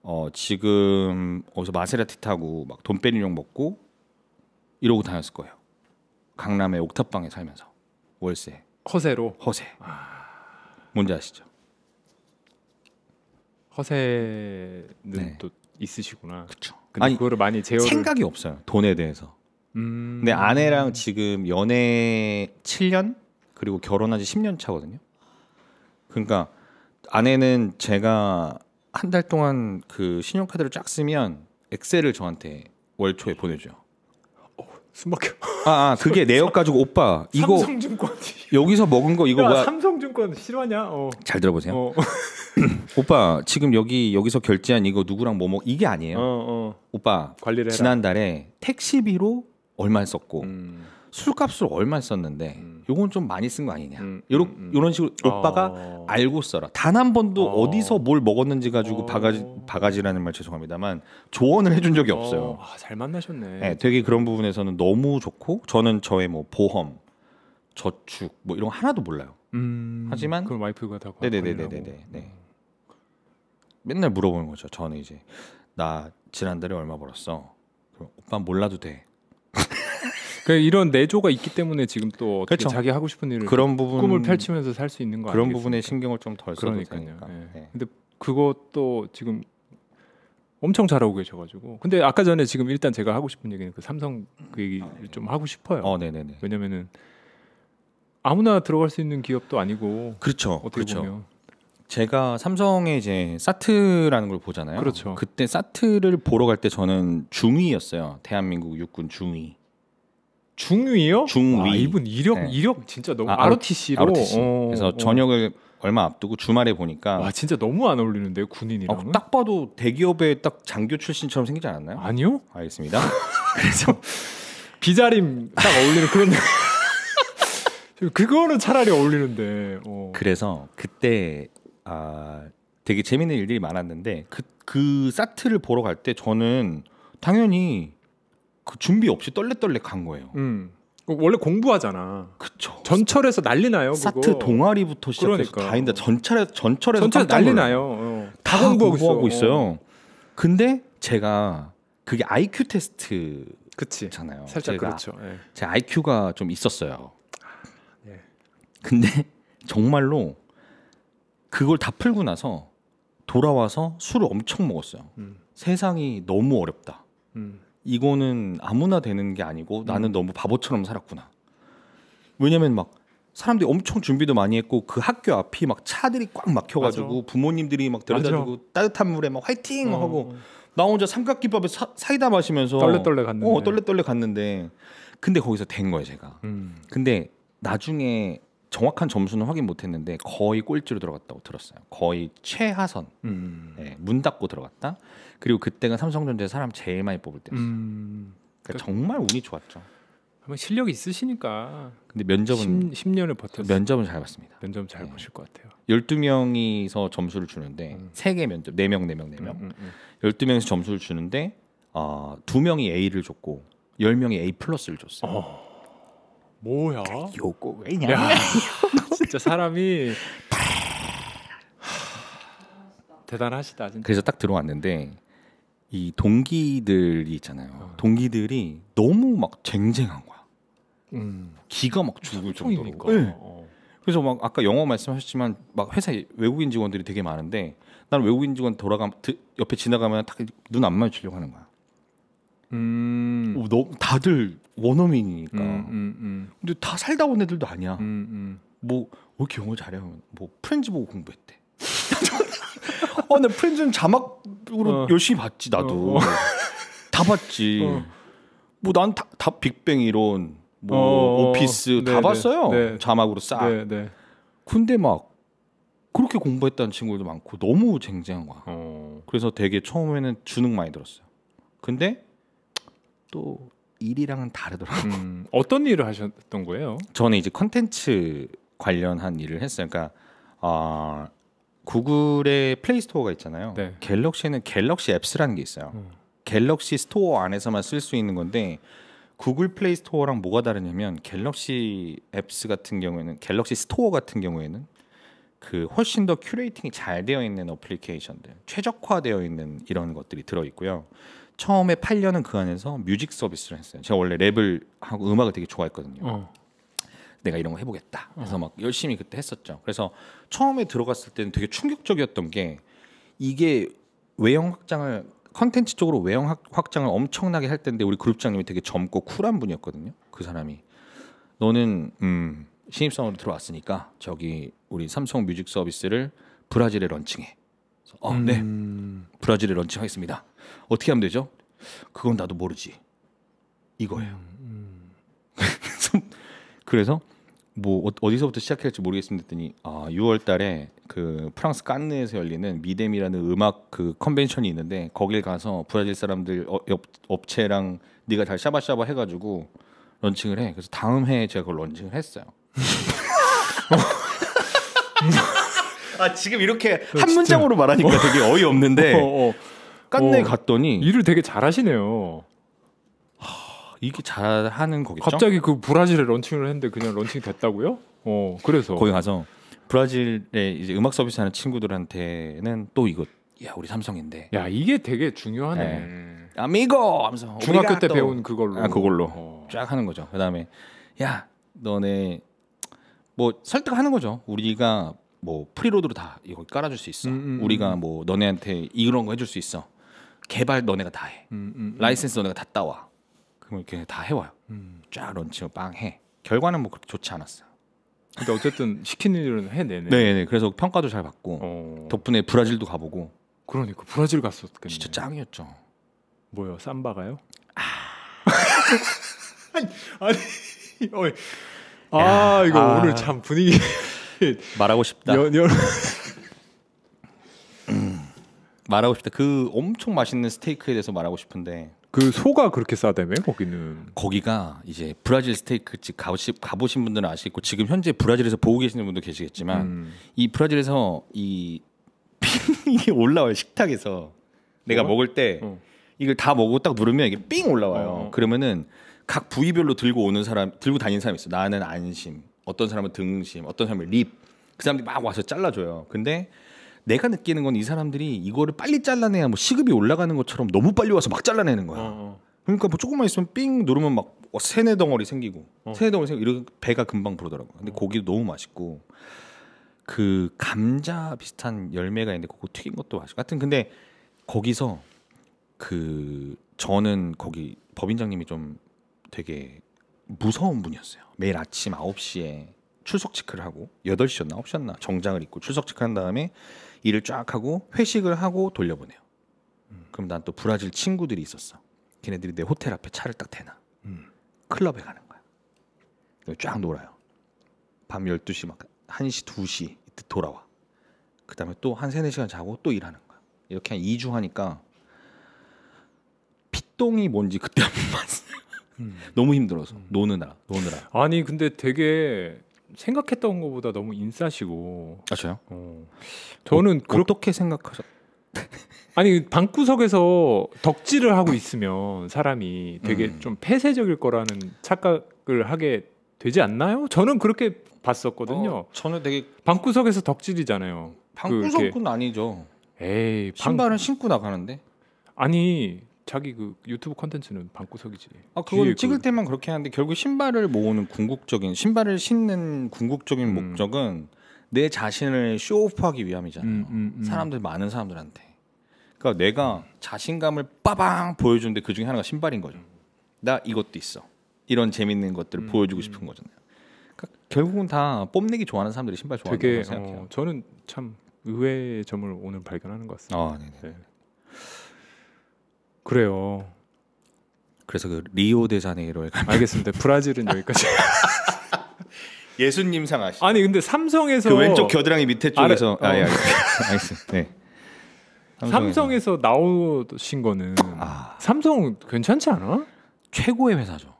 어 지금 어디서 마세라티 타고 막 돈베리뇽 먹고 이러고 다녔을 거예요. 강남의 옥탑방에 살면서 월세 허세로 허세. 뭔지 아시죠? 허세는 네. 또 있으시구나. 그렇죠. 아니 그거를 많이 제어를 생각이 없어요. 돈에 대해서. 음. 근데 아내랑 지금 연애 7년 그리고 결혼한 지 10년 차거든요. 그러니까 아내는 제가 한 달 동안 그 신용카드를 쫙 쓰면 엑셀을 저한테 월 초에 보내줘요. 숨막혀. 아, 아 그게 내역 가지고 오빠 이거 삼성증권. 여기서 먹은 거 이거 야, 뭐야? 삼성증권 싫어하냐? 어. 잘 들어보세요. 어. 오빠 지금 여기 여기서 결제한 이거 누구랑 뭐먹 이게 아니에요. 어, 어. 오빠 관리를 해라. 지난달에 택시비로 얼마 썼고 음. 술값으로 얼마 썼는데 음. 요건 좀 많이 쓴 거 아니냐. 음, 요런 음, 음. 요런 식으로 오빠가 어. 알고 써라. 단 한 번도 어. 어. 디서 뭘 먹었는지 가지고 어. 바가지 바가지라는 말 죄송합니다만 조언을 해준 적이 없어요. 어, 아, 잘 만나셨네. 네, 되게 그런 부분에서는 너무 좋고 저는 저의 뭐 보험, 저축 뭐 이런 거 하나도 몰라요. 음. 하지만- 그걸 와이프가 다 네네네네네. 네. 맨날 물어보는 거죠. 저는 이제 나 지난달에 얼마 벌었어. 그럼 오빠 몰라도 돼. 그 이런 내조가 있기 때문에 지금 또 그렇죠. 자기 하고 싶은 일을 그런 부분 꿈을 펼치면서 살 수 있는 거 그런 아니겠습니까? 부분에 신경을 좀 덜 써도 그러니까요. 예. 네. 근데 그것도 지금 엄청 잘하고 계셔가지고. 근데 아까 전에 지금 일단 제가 하고 싶은 얘기는 그 삼성 그 얘기를 좀 하고 싶어요. 어, 네네네. 왜냐면은 아무나 들어갈 수 있는 기업도 아니고 그렇죠. 어떻게 그렇죠. 보면 제가 삼성의 이제 사트라는 걸 보잖아요. 그렇죠. 그때 사트를 보러 갈 때 저는 중위였어요. 대한민국 육군 중위. 중위요? 중위. 와, 이분 이력 네. 이력 진짜 너무 아, ROTC로 ROTC. 어, 그래서 어. 저녁을 얼마 앞두고 주말에 보니까 와 진짜 너무 안 어울리는데 어, 군인이랑은 딱 봐도 대기업의 딱 장교 출신처럼 생기지 않았나요? 아니요? 알겠습니다. 그래서 비자림 딱 어울리는 그런 그거는 차라리 어울리는데 어. 그래서 그때 아 되게 재밌는 일들이 많았는데 그, 그 사트를 보러 갈 때 저는 당연히 그 준비 없이 떨레떨레 간 거예요. 음. 원래 공부하잖아. 그쵸. 전철에서 난리 나요. 사트 그거. 동아리부터 시작해서 그러니까. 다 했는데 전철에 전철에서 전철 난리. 나요. 어. 다, 다 공부하고, 공부하고 있어. 있어요. 근데 제가 그게 IQ 테스트잖아요. 그치. 살짝 제가 그렇죠. 예. 제 IQ가 좀 있었어요. 예. 근데 정말로 그걸 다 풀고 나서 돌아와서 술을 엄청 먹었어요. 음. 세상이 너무 어렵다. 음. 이거는 아무나 되는 게 아니고 나는 너무 바보처럼 살았구나. 왜냐면 막 사람들이 엄청 준비도 많이 했고 그 학교 앞이 막 차들이 꽉 막혀가지고 부모님들이 막 데려다주고 따뜻한 물에 막 화이팅 어, 하고 어. 나 혼자 삼각김밥에 사, 사이다 마시면서 떨레떨레 갔는데. 어 떨레떨레 갔는데 근데 거기서 된 거예요 제가. 음. 근데 나중에 정확한 점수는 확인 못했는데 거의 꼴찌로 들어갔다고 들었어요. 거의 최하선. 음. 네, 문 닫고 들어갔다. 그리고 그때가 삼성전자에 사람 제일 많이 뽑을 때였어요. 음. 그러니까 정말 운이 좋았죠. 실력이 있으시니까 근데 면접은 10, 년을 버텼어요. 면접은 잘 봤습니다. 면접 잘 네. 보실 것 같아요. 12명이서 점수를 주는데 음. 세개 면접 4명 4명 4명. 음, 음, 12명에서 점수를 주는데 어, 2명이 A를 줬고 10명이 A 플러스를 줬어요. 어. 뭐야? 요거 왜냐? 야, 진짜 사람이 대단하시다 진짜. 그래서 딱 들어왔는데 이 동기들이 있잖아요. 어. 동기들이 너무 막 쟁쟁한 거야. 음. 기가 막 죽을 정도로. 네. 어. 그래서 막 아까 영어 말씀하셨지만 막 회사에 외국인 직원들이 되게 많은데 나는 외국인 직원 돌아가 드- 옆에 지나가면 딱 눈 안 마주치려고 하는 거야. 음. 어, 너 다들 원어민이니까. 음, 음, 음, 근데 다 살다 온 애들도 아니야. 음, 음. 뭐왜 이렇게 영어 잘해? 뭐 프렌즈 보고 공부했대. 어, 근데 프렌즈는 자막으로 어. 열심히 봤지 나도. 어, 어. 다 봤지. 어. 뭐난 다, 다 빅뱅 이론, 뭐 어, 오피스 다 네, 네, 봤어요. 네. 자막으로 싹. 네, 네. 근데 막 그렇게 공부했다는 친구들도 많고 너무 쟁쟁한 거야. 어. 그래서 되게 처음에는 주눅 많이 들었어요. 근데 또 일이랑은 다르더라고. 요 음, 어떤 일을 하셨던 거예요? 저는 이제 컨텐츠 관련한 일을 했어요. 그러니까 아 구글의 플레이 스토어가 있잖아요. 네. 갤럭시는 갤럭시 앱스라는 게 있어요. 어. 갤럭시 스토어 안에서만 쓸 수 있는 건데 구글 플레이 스토어랑 뭐가 다르냐면 갤럭시 앱스 같은 경우에는 갤럭시 스토어 같은 경우에는 그 훨씬 더 curating이 잘 되어 있는 어플리케이션들, 최적화되어 있는 이런 것들이 들어 있고요. 처음에 8년은 그 안에서 music 서비스를 했어요. 제가 원래 랩을 하고 음악을 되게 좋아했거든요. 어. 내가 이런 거 해보겠다. 그래서 막 열심히 그때 했었죠. 그래서 처음에 들어갔을 때는 되게 충격적이었던 게 이게 외형 확장을 컨텐츠 쪽으로 외형 확- 확장을 엄청나게 할 때인데 우리 그룹장님이 되게 젊고 cool한 분이었거든요. 그 사람이 너는 음, 신입사원으로 들어왔으니까 저기 우리 삼성 뮤직 서비스를 브라질에 launching해. 어, 네, 음. 브라질에 launching하겠습니다. 어떻게 하면 되죠? 그건 나도 모르지. 이거예요. 음. 그래서 뭐 어- 어디서부터 시작할지 모르겠습니다 했더니 아 6월 달에 그 프랑스 깐느에서 열리는 MIDEM이라는 음악 그 convention이 있는데 거길 가서 브라질 사람들 어, 업, 업체랑 네가 잘 샤바샤바 해 가지고 launching을 해. 그래서 다음 해에 제가 그걸 런칭을 했어요. 아 지금 이렇게 한 문장으로 말하니까 되게 어이 없는데 어, 어. 깐느에 어. 갔더니 일을 되게 잘하시네요. 이게 잘하는 거겠죠? 갑자기 그 브라질에 런칭을 했는데 그냥 런칭 됐다고요? 어, 그래서 거기 가서 브라질에 이제 음악 서비스 하는 친구들한테는 또 이거 야 우리 삼성인데 야 이게 되게 중요하네. 아미고 하면서 중학교 때또 배운 그걸로. 아, 그걸로. 어. 쫙 하는 거죠. 그다음에 야 너네 뭐 설득하는 거죠. 우리가 뭐 preload로 다 이거 깔아줄 수 있어. 음, 음, 우리가 음. 뭐 너네한테 이런 거 해줄 수 있어. 개발 너네가 다 해. 음, 음, 음. 라이센스 너네가 다 따와. 그러면 이렇게 다 해와요. 음. 쫙 launching을 빵 해. 결과는 뭐 그렇게 좋지 않았어요. 근데 어쨌든 시키는 일은 해내네. 네, 네. 그래서 평가도 잘 받고 어. 덕분에 브라질도 가보고 그러니까 브라질 갔었겠네. 진짜 짱이었죠. 뭐요? 삼바가요? 아니, 아니, 어이. 아 이거 아. 오늘 참 분위기 말하고 싶다. 연, 연... 말하고 싶다. 그 엄청 맛있는 스테이크에 대해서 말하고 싶은데 그 소가 그렇게 싸다며 거기는. 거기가 이제 브라질 스테이크 집 가보시, 가보신 분들은 아시겠고 지금 현재 브라질에서 보고 계시는 분도 계시겠지만 음. 이 브라질에서 이 빙이 올라와요 식탁에서 내가 뭐가? 먹을 때 어. 이걸 다 먹고 딱 누르면 이게 삥 올라와요. 어. 그러면은 각 부위별로 들고 오는 사람 들고 다니는 사람이 있어. 나는 안심, 어떤 사람은 등심, 어떤 사람은 립. 그 사람들이 막 와서 잘라줘요. 근데 내가 느끼는 건 이 사람들이 이거를 빨리 잘라내야 뭐 시급이 올라가는 것처럼 너무 빨리 와서 막 잘라내는 거야. 어, 어. 그러니까 뭐 조금만 있으면 삥 누르면 막 어, 세네 덩어리 생기고 어. 세네 덩어리 생기고 이렇게 배가 금방 부르더라고. 근데 고기도 너무 맛있고 그 감자 비슷한 열매가 있는데 그거 튀긴 것도 맛있고 하여튼 근데 거기서 그 저는 거기 법인장님이 좀 되게 무서운 분이었어요. 매일 아침 9시에 출석 체크를 하고 8시였나 9시였나 정장을 입고 출석 체크한 다음에 일을 쫙 하고 회식을 하고 돌려보내요. 그럼 난 또 브라질 친구들이 있었어. 걔네들이 내 호텔 앞에 차를 딱 대놔. 클럽에 가는 거야. 쫙 놀아요. 밤 12시 막 1시, 2시 이때 돌아와. 그다음에 또한 3, 4시간 자고 또 일하는 거야. 이렇게 한 2주 하니까 피똥이 뭔지 그때 한번 봤어요. 너무 힘들어서 노느라 노느라. 아니 근데 되게 생각했던 것보다 너무 인싸시고 아 저요? 어. 저는 그렇게 어떻게 생각하셨? 아니 방구석에서 덕질을 하고 있으면 사람이 되게 음. 좀 폐쇄적일 거라는 착각을 하게 되지 않나요? 저는 그렇게 봤었거든요. 어, 저는 되게 방구석에서 덕질이잖아요. 방구석은 아니죠. 에이 방 신발은 신고 나가는데. 아니 자기 그 유튜브 컨텐츠는 방구석이지. 아 그건 뒤에 찍을 그- 때만 그렇게 하는데 결국 신발을 모으는 궁극적인 신발을 신는 궁극적인 음. 목적은 내 자신을 쇼오프하기 위함이잖아요. 음, 음, 음. 사람들 많은 사람들한테. 그러니까 내가 자신감을 빠방 보여주는데 그 중에 하나가 신발인 거죠. 나 이것도 있어. 이런 재밌는 것들을 음, 보여주고 음. 싶은 거잖아요. 그러니까 결국은 다 뽐내기 좋아하는 사람들이 신발 좋아하는 되게 거라고 생각해요. 어, 저는 참 의외의 점을 오늘 발견하는 것 같습니다. 아, 네네. 네. 그래요. 그래서 그 리오데자네이로에 가 알겠습니다. 브라질은 여기까지. 예수님상 아시. 아니 근데 삼성에서 그 왼쪽 겨드랑이 밑에 쪽에서 아래- 아, 예, 어. 알겠습니다. 네. 삼성에서 나오신 거는 아. 삼성 괜찮지 않아? 최고의 회사죠.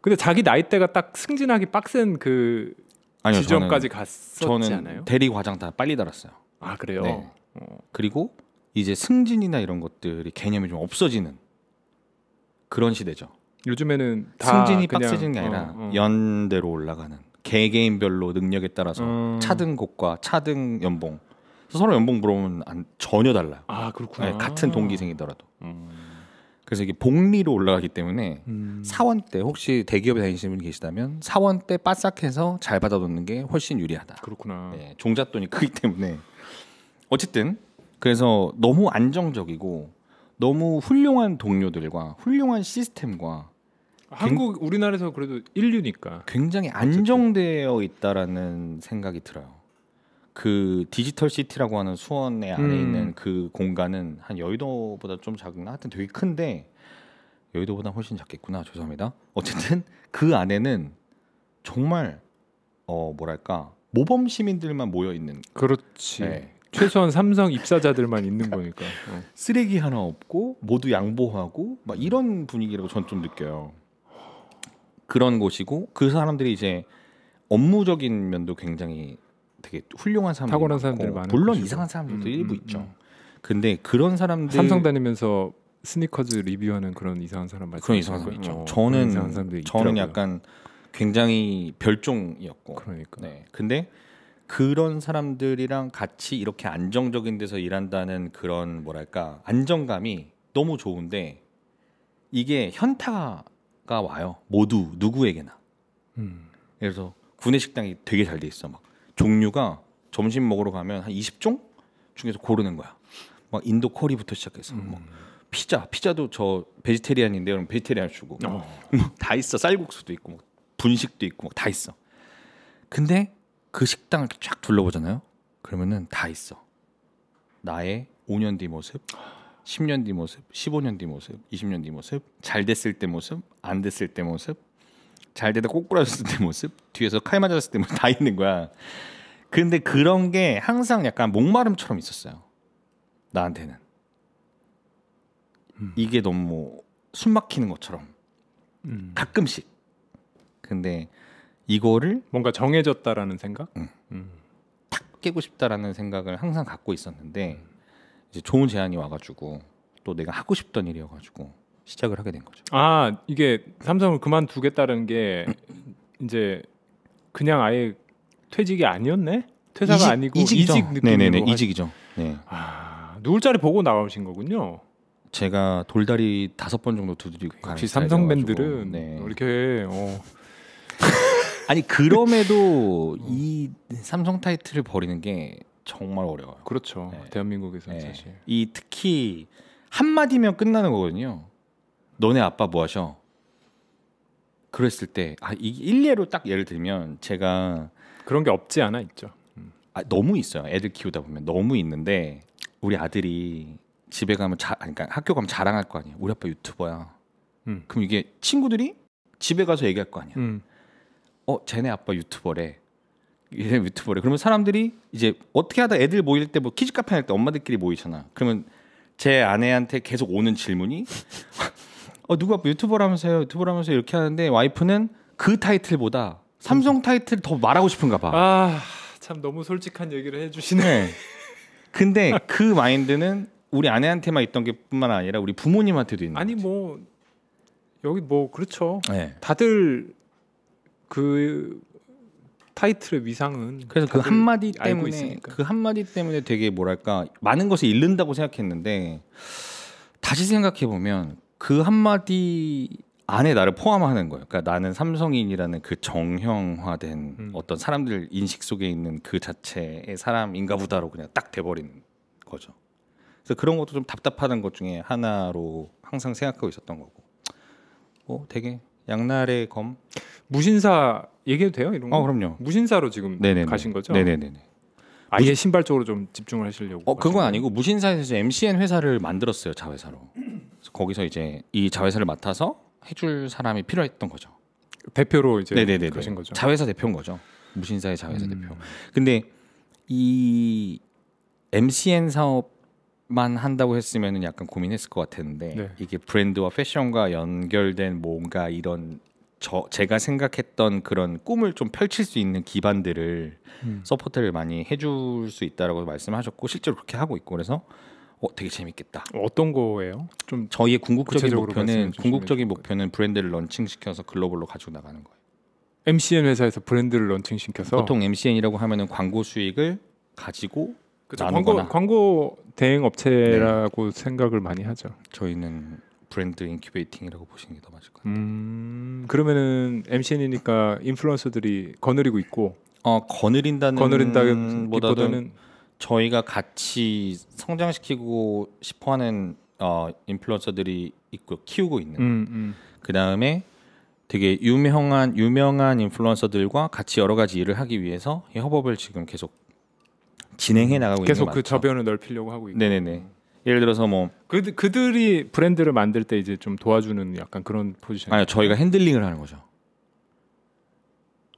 근데 자기 나이대가 딱 승진하기 빡센 그 아니요, 지점까지 저는, 갔었지 저는 않아요? 대리 과장 다 빨리 달았어요. 아 그래요? 네. 어. 그리고 이제 승진이나 이런 것들이 개념이 좀 없어지는 그런 시대죠. 요즘에는 다 승진이 빡세지는 게 아니라 어, 어. 연대로 올라가는 개개인별로 능력에 따라서 음. 차등 곡과 차등 연봉 서로 연봉 물어보면 안, 전혀 달라요. 아 그렇구나. 네, 같은 동기생이더라도. 음. 그래서 이게 복리로 올라가기 때문에 음. 사원 때 혹시 대기업에 다니시는 분이 계시다면 사원 때 바싹해서 잘 받아놓는 게 훨씬 유리하다. 그렇구나. 네, 종잣돈이 크기 때문에 어쨌든 그래서 너무 안정적이고 너무 훌륭한 동료들과 훌륭한 시스템과 한국 우리나라에서 그래도 인류니까. 굉장히 안정되어 있다라는 생각이 들어요. 그 디지털 시티라고 하는 수원의 안에 음. 있는 그 공간은 한 여의도보다 좀 작나 하여튼 되게 큰데 여의도보다 훨씬 작겠구나 죄송합니다. 어쨌든 그 안에는 정말 어 뭐랄까 모범 시민들만 모여 있는 그렇지. 네. 최소한 삼성 입사자들만 있는 거니까. 어. 쓰레기 하나 없고 모두 양보하고 막 이런 분위기라고 전 좀 느껴요. 그런 곳이고 그 사람들이 이제 업무적인 면도 굉장히 되게 훌륭한 사람들이 탁월한 많고, 사람들이 많은 물론 곳이고. 이상한 사람들도 음, 일부 음, 있죠. 음. 근데 그런 사람들 삼성 다니면서 스니커즈 리뷰하는 그런 이상한 사람 말씀. 그런 이상한 사람 있죠. 어, 저는 저는 있더라고요. 약간 굉장히 별종이었고 그러니까. 네. 근데 그런 사람들이랑 같이 이렇게 안정적인 데서 일한다는 그런 뭐랄까 안정감이 너무 좋은데 이게 현타가 와요. 모두 누구에게나. 음. 그래서 구내 식당이 되게 잘 돼 있어. 막 종류가 점심 먹으러 가면 한 20종 중에서 고르는 거야. 막 인도 커리부터 시작해서 음. 뭐 피자, 피자도 저 베지테리안인데 그럼 베지테리안 주고 어. 다 있어. 쌀국수도 있고 뭐 분식도 있고 막다 있어. 근데 그 식당을 쫙 둘러보잖아요. 그러면은 다 있어. 나의 5년 뒤 모습, 10년 뒤 모습, 15년 뒤 모습, 20년 뒤 모습, 잘 됐을 때 모습, 안 됐을 때 모습, 잘 되다 꼬꾸라졌을 때 모습, 뒤에서 칼 맞았을 때 모습 다 있는 거야. 근데 그런 게 항상 약간 목마름처럼 있었어요. 나한테는. 이게 너무 숨 막히는 것처럼 음. 가끔씩. 근데 이거를 뭔가 정해졌다라는 생각? 음. 음. 깨고 싶다라는 생각을 항상 갖고 있었는데 이제 좋은 제안이 와가지고 또 내가 하고 싶던 일이어가지고 시작을 하게 된 거죠. 아 이게 삼성을 그만두겠다는 게 이제 그냥 아예 퇴직이 아니었네? 퇴사가 이직- 아니고 이직이죠. 이직 느낌으로 네네네 하- 이직이죠. 네, 아 누울 자리 보고 나오신 거군요. 제가 돌다리 다섯 번 정도 두드리고 역시 스타일이어가지고. 삼성 밴들은 네. 이렇게 어, 아니 그럼에도 이 삼성 타이틀을 버리는 게 정말 어려워요. 그렇죠. 네. 대한민국에서는 네. 사실. 이 특히 한 마디면 끝나는 거거든요. 너네 아빠 뭐 하셔? 그랬을 때 아, 이 일례로 딱 예를 들면 제가 그런 게 없지 않아 있죠. 아, 너무 있어요. 애들 키우다 보면 너무 있는데 우리 아들이 집에 가면 자, 그러니까 학교 가면 자랑할 거 아니에요. 우리 아빠 유튜버야. 음. 그럼 이게 친구들이 집에 가서 얘기할 거 아니야. 음. 어, 쟤네 아빠 유튜버래. 얘네 유튜버래. 그러면 사람들이 이제 어떻게 하다 애들 모일 때 뭐 키즈 카페 할 때 엄마들끼리 모이잖아. 그러면 제 아내한테 계속 오는 질문이 어 누가 유튜버라면서요 유튜버라면서 이렇게 하는데 와이프는 그 타이틀보다 삼성 타이틀 더 말하고 싶은가 봐. 아, 참 너무 솔직한 얘기를 해 주시네. 네. 근데 그 마인드는 우리 아내한테만 있던 게 뿐만 아니라 우리 부모님한테도 있는. 아니 뭐 여기 뭐 그렇죠. 네. 다들 그 타이틀의 위상은 그래서 그 한마디 때문에 있으니까. 그 한마디 때문에 되게 뭐랄까 많은 것을 잃는다고 생각했는데 다시 생각해 보면 그 한마디 안에 나를 포함하는 거예요. 그러니까 나는 삼성인이라는 그 정형화된 음. 어떤 사람들 인식 속에 있는 그 자체의 사람인가 보다로 그냥 딱 돼버리는 거죠. 그래서 그런 것도 좀 답답하던 것 중에 하나로 항상 생각하고 있었던 거고. 뭐 되게 양날의 검. 무신사 얘기해도 돼요 이런 거? 어 그럼요. 무신사로 지금 네네. 가신 거죠? 네네네. 아예 신발 쪽으로 좀 집중을 하시려고. 어 그건 아니고 무신사에서 MCN 회사를 만들었어요 자회사로. 거기서 이제 이 자회사를 맡아서 해줄 사람이 필요했던 거죠. 대표로 이제 네네네. 가신 거죠. 자회사 대표인 거죠. 무신사의 자회사 음. 대표. 근데 이 MCN 사업 만 한다고 했으면은 약간 고민했을 것 같았는데 네. 이게 브랜드와 패션과 연결된 뭔가 이런 저 제가 생각했던 그런 꿈을 좀 펼칠 수 있는 기반들을 음. support를 많이 해줄 수 있다라고 말씀하셨고 실제로 그렇게 하고 있고 그래서 어 되게 재밌겠다. 어떤 거예요? 좀 저희의 궁극적인 목표는 궁극적인 목표는 브랜드를 launching시켜서 글로벌로 가지고 나가는 거예요. MCN 회사에서 브랜드를 launching시켜서 보통 MCN이라고 하면은 광고 수익을 가지고 그쵸, 나누거나. 광고 광고 대행 업체라고 생각을 많이 하죠. 저희는 브랜드 incubating이라고 보시는 게 더 맞을 것 같아요. 음 그러면은 MCN이니까 인플루언서들이 거느리고 있고 어 거느린다는 거느린다기보다는 보다는 저희가 같이 성장시키고 싶어하는 어, 인플루언서들이 있고 키우고 있는. 음, 음. 그 다음에 되게 유명한 유명한 인플루언서들과 같이 여러 가지 일을 하기 위해서 이 협업을 지금 계속 진행해 나가고 계속 있는 그거 맞죠? 저변을 넓히려고 하고 있고. 네네네. 예를 들어서 뭐 그 그들이 브랜드를 만들 때 이제 좀 도와주는 약간 그런 포지션. 아니요 저희가 핸들링을 하는 거죠.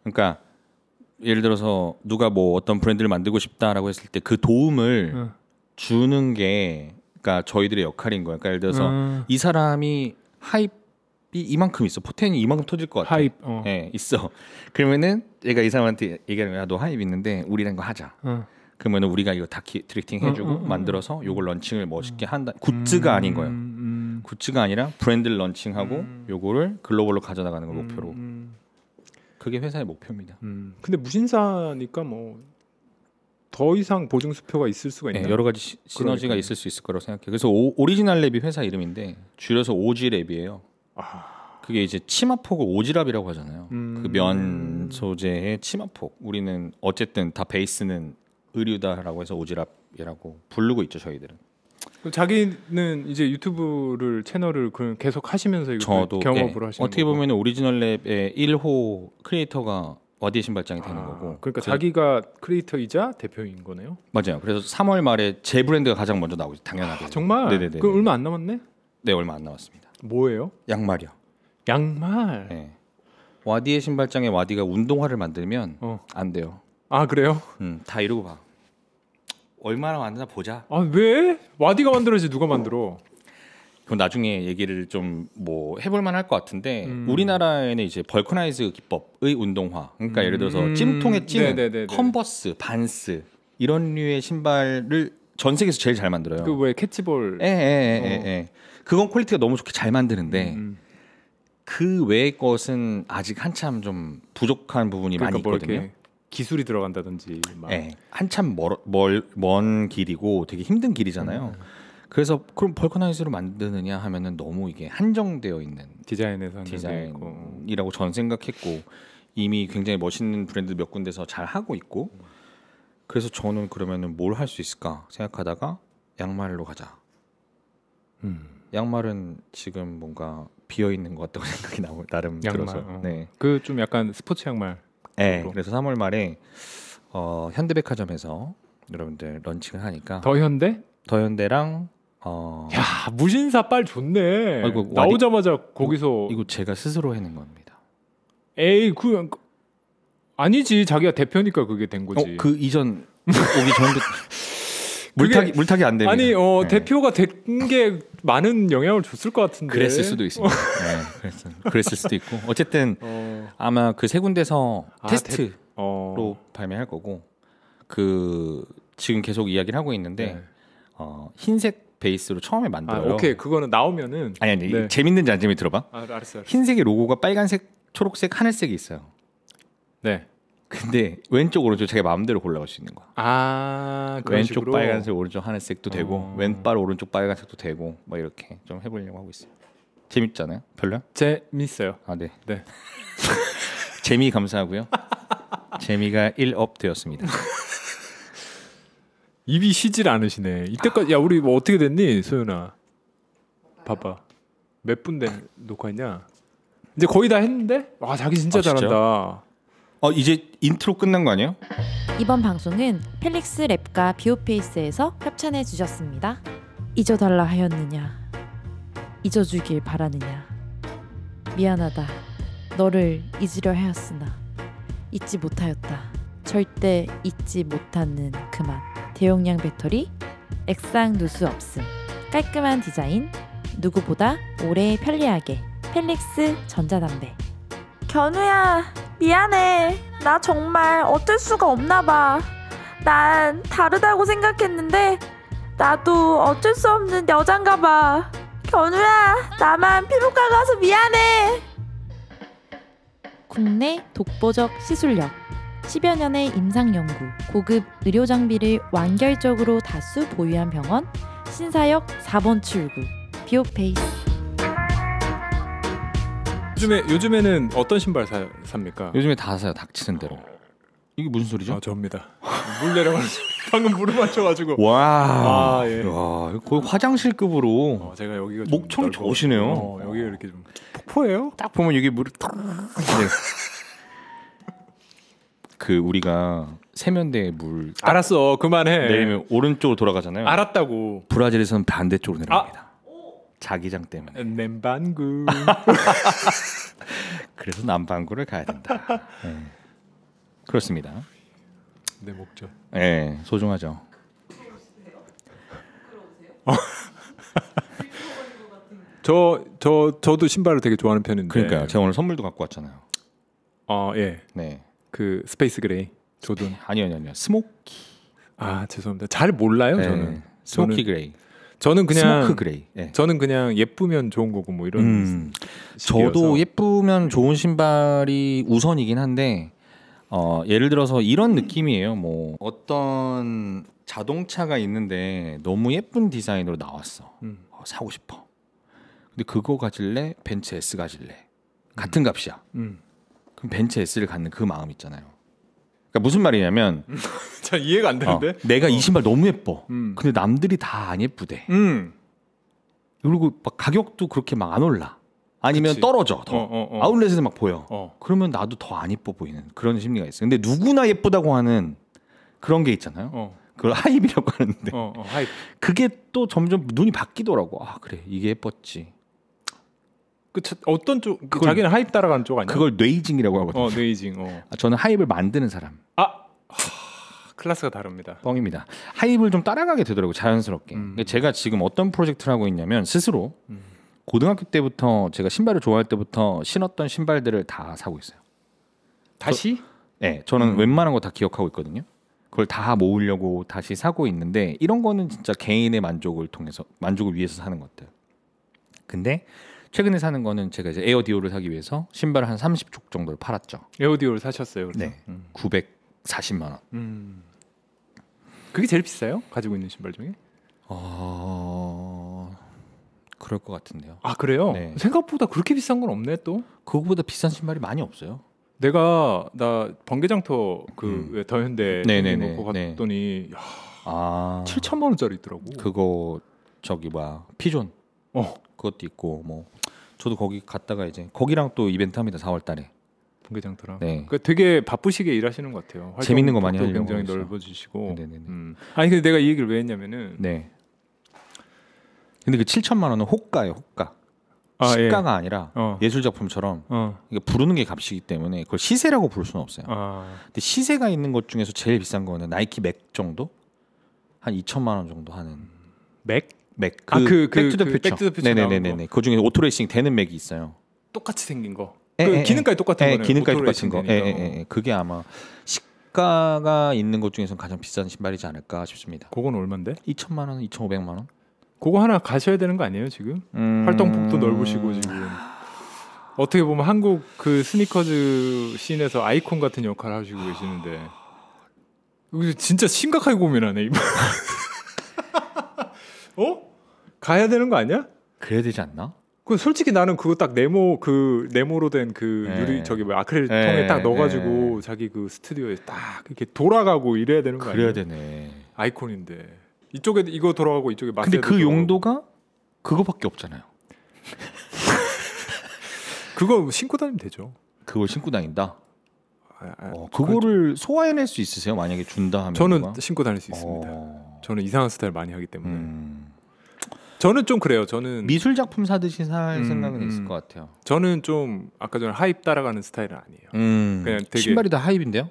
그러니까 예를 들어서 누가 뭐 어떤 브랜드를 만들고 싶다라고 했을 때 그 도움을 응. 주는 게 그러니까 저희들의 역할인 거예요. 그러니까 예를 들어서 음, 이 사람이 hype이 이만큼 있어 포텐이 이만큼 터질 것 같아. hype. 어. 예, 있어. 그러면은 얘가 이 사람한테 얘기하는 거야. 너 hype 있는데 우리랑 거 하자. 어. 그러면은 우리가 이거 다 키, directing 해주고 음, 음, 음, 만들어서 요걸 launching을 멋있게 한다. 굿즈가 아닌 거예요. 음, 굿즈가 아니라 브랜드를 launching하고 음. 요거를 글로벌로 가져나가는 걸 음, 목표로. 음, 그게 회사의 목표입니다. 음. 근데 무신사니까 뭐 더 이상 보증 수표가 있을 수가 있나? 네, 여러 가지 시, 시너지가 그러니까요. 있을 수 있을 거라고 생각해요. 그래서 오, 오리지널 랩이 회사 이름인데 줄여서 OG 랩이에요. 아. 그게 이제 치마폭을 오지랖이라고 하잖아요. 음. 그면 소재의 치마폭. 우리는 어쨌든 다 베이스는 의류다라고 해서 오지랖이라고 부르고 있죠 저희들은. 자기는 이제 유튜브를 채널을 계속 하시면서 이거 경업으로 예, 하시는 어떻게. 보면 오리지널 랩의 1호 creator가 와디의 신발장이 되는 아, 거고. 그러니까 그- 자기가 creator이자 대표인 거네요. 맞아요. 그래서 3월 말에 제 브랜드가 가장 먼저 나오죠. 당연하게. 아, 정말? 네네네. 그 얼마 안 남았네. 네 얼마 안 남았습니다. 뭐예요? 양말이요. 양말. 네. 와디의 신발장에 와디가 운동화를 만들면 어. 안 돼요. 아 그래요? 음, 다 이러고 봐. 얼마나 만드나 보자. 아 왜? 와디가 만들어지 누가 만들어? 그럼 나중에 얘기를 좀 뭐 해볼 만 할 것 같은데 음. 우리나라에는 이제 vulcanize 기법의 운동화. 그러니까 음. 예를 들어서 찜통에 찌는 네네네네. 컨버스, 반스 이런 류의 신발을 전 세계에서 제일 잘 만들어요. 그 왜 캐치볼? 예, 예, 예, 예, 예. 그건 quality가 너무 좋게 잘 만드는데 음, 그 외의 것은 아직 한참 좀 부족한 부분이 그러니까 많이 뭐 있거든요. 기술이 들어간다든지. 막. 예, 한참 멀, 멀, 먼 길이고 되게 힘든 길이잖아요. 음. 그래서 그럼 벌커나이즈로 만드느냐 하면은 너무 이게 한정되어 있는 디자인에서. 디자인이라고 저는 생각했고 이미 굉장히 멋있는 브랜드 몇 군데서 잘 하고 있고 그래서 저는 그러면은 뭘 할 수 있을까 생각하다가 양말로 가자. 음. 양말은 지금 뭔가 비어 있는 것 같다고 생각이 나 나름 양말, 들어서 어. 네. 그 좀 약간 스포츠 양말. 네. 그래서 3월 말에 어, 현대백화점에서 여러분들 런칭을 하니까 더 현대? 더 현대랑 어, 야 무신사 빨 좋네. 아이고, 와디- 나오자마자 거기서 이거 제가 스스로 해낸 겁니다. 에이 그 아니지 자기가 대표니까 그게 된 거지. 어, 그 이전 오기 전도 물타기 물타기 안 됩니다. 아니 어 네. 대표가 된 게 많은 영향을 줬을 것 같은데. 그랬을 수도 있습니다. 네, 그랬을, 그랬을 수도 있고 어쨌든 어, 아마 그 세 군데서 아, 테스트로 어. 발매할 거고 그 지금 계속 이야기를 하고 있는데 네. 어, 흰색 베이스로 처음에 아 만들어요. 오케이 그거는 나오면은 아니 아니 네. 재밌는지 안 재밌 들어봐. 아 알았어요. 흰색의 로고가 빨간색, 초록색, 하늘색이 있어요. 네. 근데 왼쪽 오른쪽 자기 마음대로 골라갈 수 있는 거야. 아 왼쪽 식으로? 빨간색, 오른쪽 하늘색도 되고 어. 왼발 오른쪽 빨간색도 되고 뭐 이렇게 좀 해보려고 하고 있어요. 재밌잖아요. 별로야? 재밌어요. 아 네. 네. 재미 감사하고요. 재미가 1 up 되었습니다. 입이 쉬질 않으시네. 이때까지 야 우리 뭐 어떻게 됐니 소연아? 봐봐 몇 분 된 녹화했냐? 이제 거의 다 했는데 와 자기 진짜 아? 잘한다. 어 이제 인트로 끝난 거 아니에요? 이번 방송은 펠릭스 랩과 비오페이스에서 협찬해 주셨습니다. 잊어달라 하였느냐? 잊어주길 바라느냐? 미안하다. 너를 잊으려 하였으나 잊지 못하였다. 절대 잊지 못하는 그만. 대용량 배터리, 액상 누수 없음, 깔끔한 디자인, 누구보다 오래 편리하게. 펠릭스 전자담배. 견우야, 미안해. 나 정말 어쩔 수가 없나 봐. 난 다르다고 생각했는데 나도 어쩔 수 없는 여잔가 봐. 견우야, 나만 피부과 가서 미안해. 국내 독보적 시술력, 10여 년의 임상 연구, 고급 의료 장비를 완결적으로 다수 보유한 병원, 신사역 4번 출구, 비오페이스. 요즘에 요즘에는 어떤 신발 사, 삽니까? 요즘에 다 사요 닥치는 대로. 이게 무슨 소리죠? 아 접니다. 물 내려가는 소리. 방금 물을 맞춰가지고. 와, 아, 예. 와, 거의 화장실급으로 어, 제가 여기가 좀 목청. 좋으시네요. 어, 여기가 이렇게 좀 폭포예요? 딱 보면 여기 물이 탁. 네. 그 우리가 세면대에 물딱 알았어 그만해. 내리면 오른쪽으로 돌아가잖아요. 알았다고. 브라질에서는 반대쪽으로 내려갑니다. 자기장 때문에. 냄반구. 그래서 남반구를 가야 된다. 네. 그렇습니다. 내 목젖. 네, 소중하죠. 저, 저, 저도 신발을 되게 좋아하는 편인데. 그러니까요. 제가 오늘 선물도 갖고 왔잖아요. 어, 예. 네. 그 space gray. 조던. 아니요, 아니요, 아니요. smoky. 아, 죄송합니다. 잘 몰라요, 네. 저는. smoky 저는, gray. 저는 그냥 smoke gray. 네. 저는 그냥 예쁘면 좋은 거고 뭐 이런 음. 저도 예쁘면 좋은 신발이 우선이긴 한데 어, 예를 들어서 이런 느낌이에요. 뭐 어떤 자동차가 있는데 너무 예쁜 디자인으로 나왔어. 음. 어, 사고 싶어. 근데 그거 가질래? 벤츠 S 가질래? 같은 값이야. 음. 그럼 벤츠 S를 갖는 그 마음 있잖아요. 그러니까 무슨 말이냐면 자, 이해가 안 어, 되는데. 내가 이 신발 너무 예뻐. 음. 근데 남들이 다 안 예쁘대. 음. 그리고 막 가격도 그렇게 막 안 올라. 아니면 그치. 떨어져 더. 어, 어, 어. 아울렛에서 막 보여. 어. 그러면 나도 더 안 예뻐 보이는 그런 심리가 있어요. 근데 누구나 예쁘다고 하는 그런 게 있잖아요. 어. 그걸 hype이라고 하는데 어, 어. 하이. 그게 또 점점 눈이 바뀌더라고. 아 그래 이게 예뻤지. 그 차- 어떤 쪽그 그걸- 자기는 hype 따라가는 쪽 아니야? 그걸 뇌이징이라고 하거든요. 어, 뇌이징. 어. 아, 저는 hype을 만드는 사람 아. 하, 클래스가 다릅니다. 뻥입니다. 하입을 좀 따라가게 되더라고 요 자연스럽게. 음. 제가 지금 어떤 프로젝트를 하고 있냐면 스스로 음. 고등학교 때부터 제가 신발을 좋아할 때부터 신었던 신발들을 다 사고 있어요. 다시? 네, 저는 음. 웬만한 거 다 기억하고 있거든요. 그걸 다 모으려고 다시 사고 있는데 이런 거는 진짜 개인의 만족을 통해서 만족을 위해서 사는 것들. 근데 최근에 사는 거는 제가 이제 에어디오를 사기 위해서 신발을 한 30쪽 정도를 팔았죠. 에어디오를 사셨어요. 그래서? 네. 음. 940만 원. 음. 그게 제일 비싸요? 가지고 있는 신발 중에? 어... 그럴 것 같은데요. 아 그래요? 네. 생각보다 그렇게 비싼 건 없네 또. 그거보다 비싼 신발이 많이 없어요. 내가 나 번개장터 그 음. 왜 더현대 네네네, 생긴 거 네. 갔더니 야, 아 7천만 원짜리 있더라고. 그거 저기 뭐야 피존 어 그것도 있고 뭐 저도 거기 갔다가 이제 거기랑 또 이벤트 합니다 4월 달에 번개장터랑. 네. 그 되게 바쁘시게 일하시는 것 같아요. 재밌는 거 많이 하려고 굉장히. 넓어지시고. 네네네. 음. 아니 근데 내가 이 얘기를 왜 했냐면은 네. 근데 그 7천만 원은 호가예요 호가 아, 예. 시가가 아니라 어. 예술 작품처럼 어. 이게 부르는 게 값이기 때문에 그걸 시세라고 부를 수는 없어요. 아. 근데 시세가 있는 것 중에서 제일 비싼 거는 나이키 MAG 정도 한 2천만 원 정도 하는 MAG MAG. 아, 그- 그- 백투더 그 퓨처. 백투더 퓨처 나온 네네네네. 그 중에 auto lacing 되는 MAG이 있어요. 똑같이 생긴 거. 에, 그 에, 기능까지 똑같은 예, 거네. 기능까지 똑같은 거. 예, 예, 예. 그게 아마 시가가 있는 것 중에서 가장 비싼 신발이지 않을까 싶습니다. 그건 얼마인데? 2천만 원, 2,500만 원. 그거 하나 가셔야 되는 거 아니에요 지금? 음... 활동폭도 넓으시고 지금 어떻게 보면 한국 그 스니커즈 scene에서 아이콘 같은 역할을 하시고 계시는데 진짜 심각하게 고민하네 이분. 어? 가야 되는 거 아니야? 그래야 되지 않나? 그 솔직히 나는 그거 딱 네모 그 네모로 된그 네. 유리 저기 뭐 아크릴 네, 통에 딱 넣어가지고 네. 자기 그 스튜디오에 딱 이렇게 돌아가고 이래야 되는 거 그래야 아니야? 되네. 아이콘인데 이쪽에 이거 돌아가고 이쪽에 근데 마스에도 그 돌아가고. 용도가 그거밖에 없잖아요. 그거 신고 다니면 되죠. 그걸 신고 다닌다. 아, 아, 어, 그거를 소화해낼 수 있으세요? 만약에 준다 하면 저는 누가? 신고 다닐 수 있습니다. 어, 저는 이상한 스타일 많이 하기 때문에 음. 저는 좀 그래요. 저는 미술 작품 사듯이 살 음, 생각은 음. 있을 것 같아요. 저는 좀 아까 전에 하입 따라가는 스타일은 아니에요. 음. 그냥 되게- 신발이 다 하입인데요?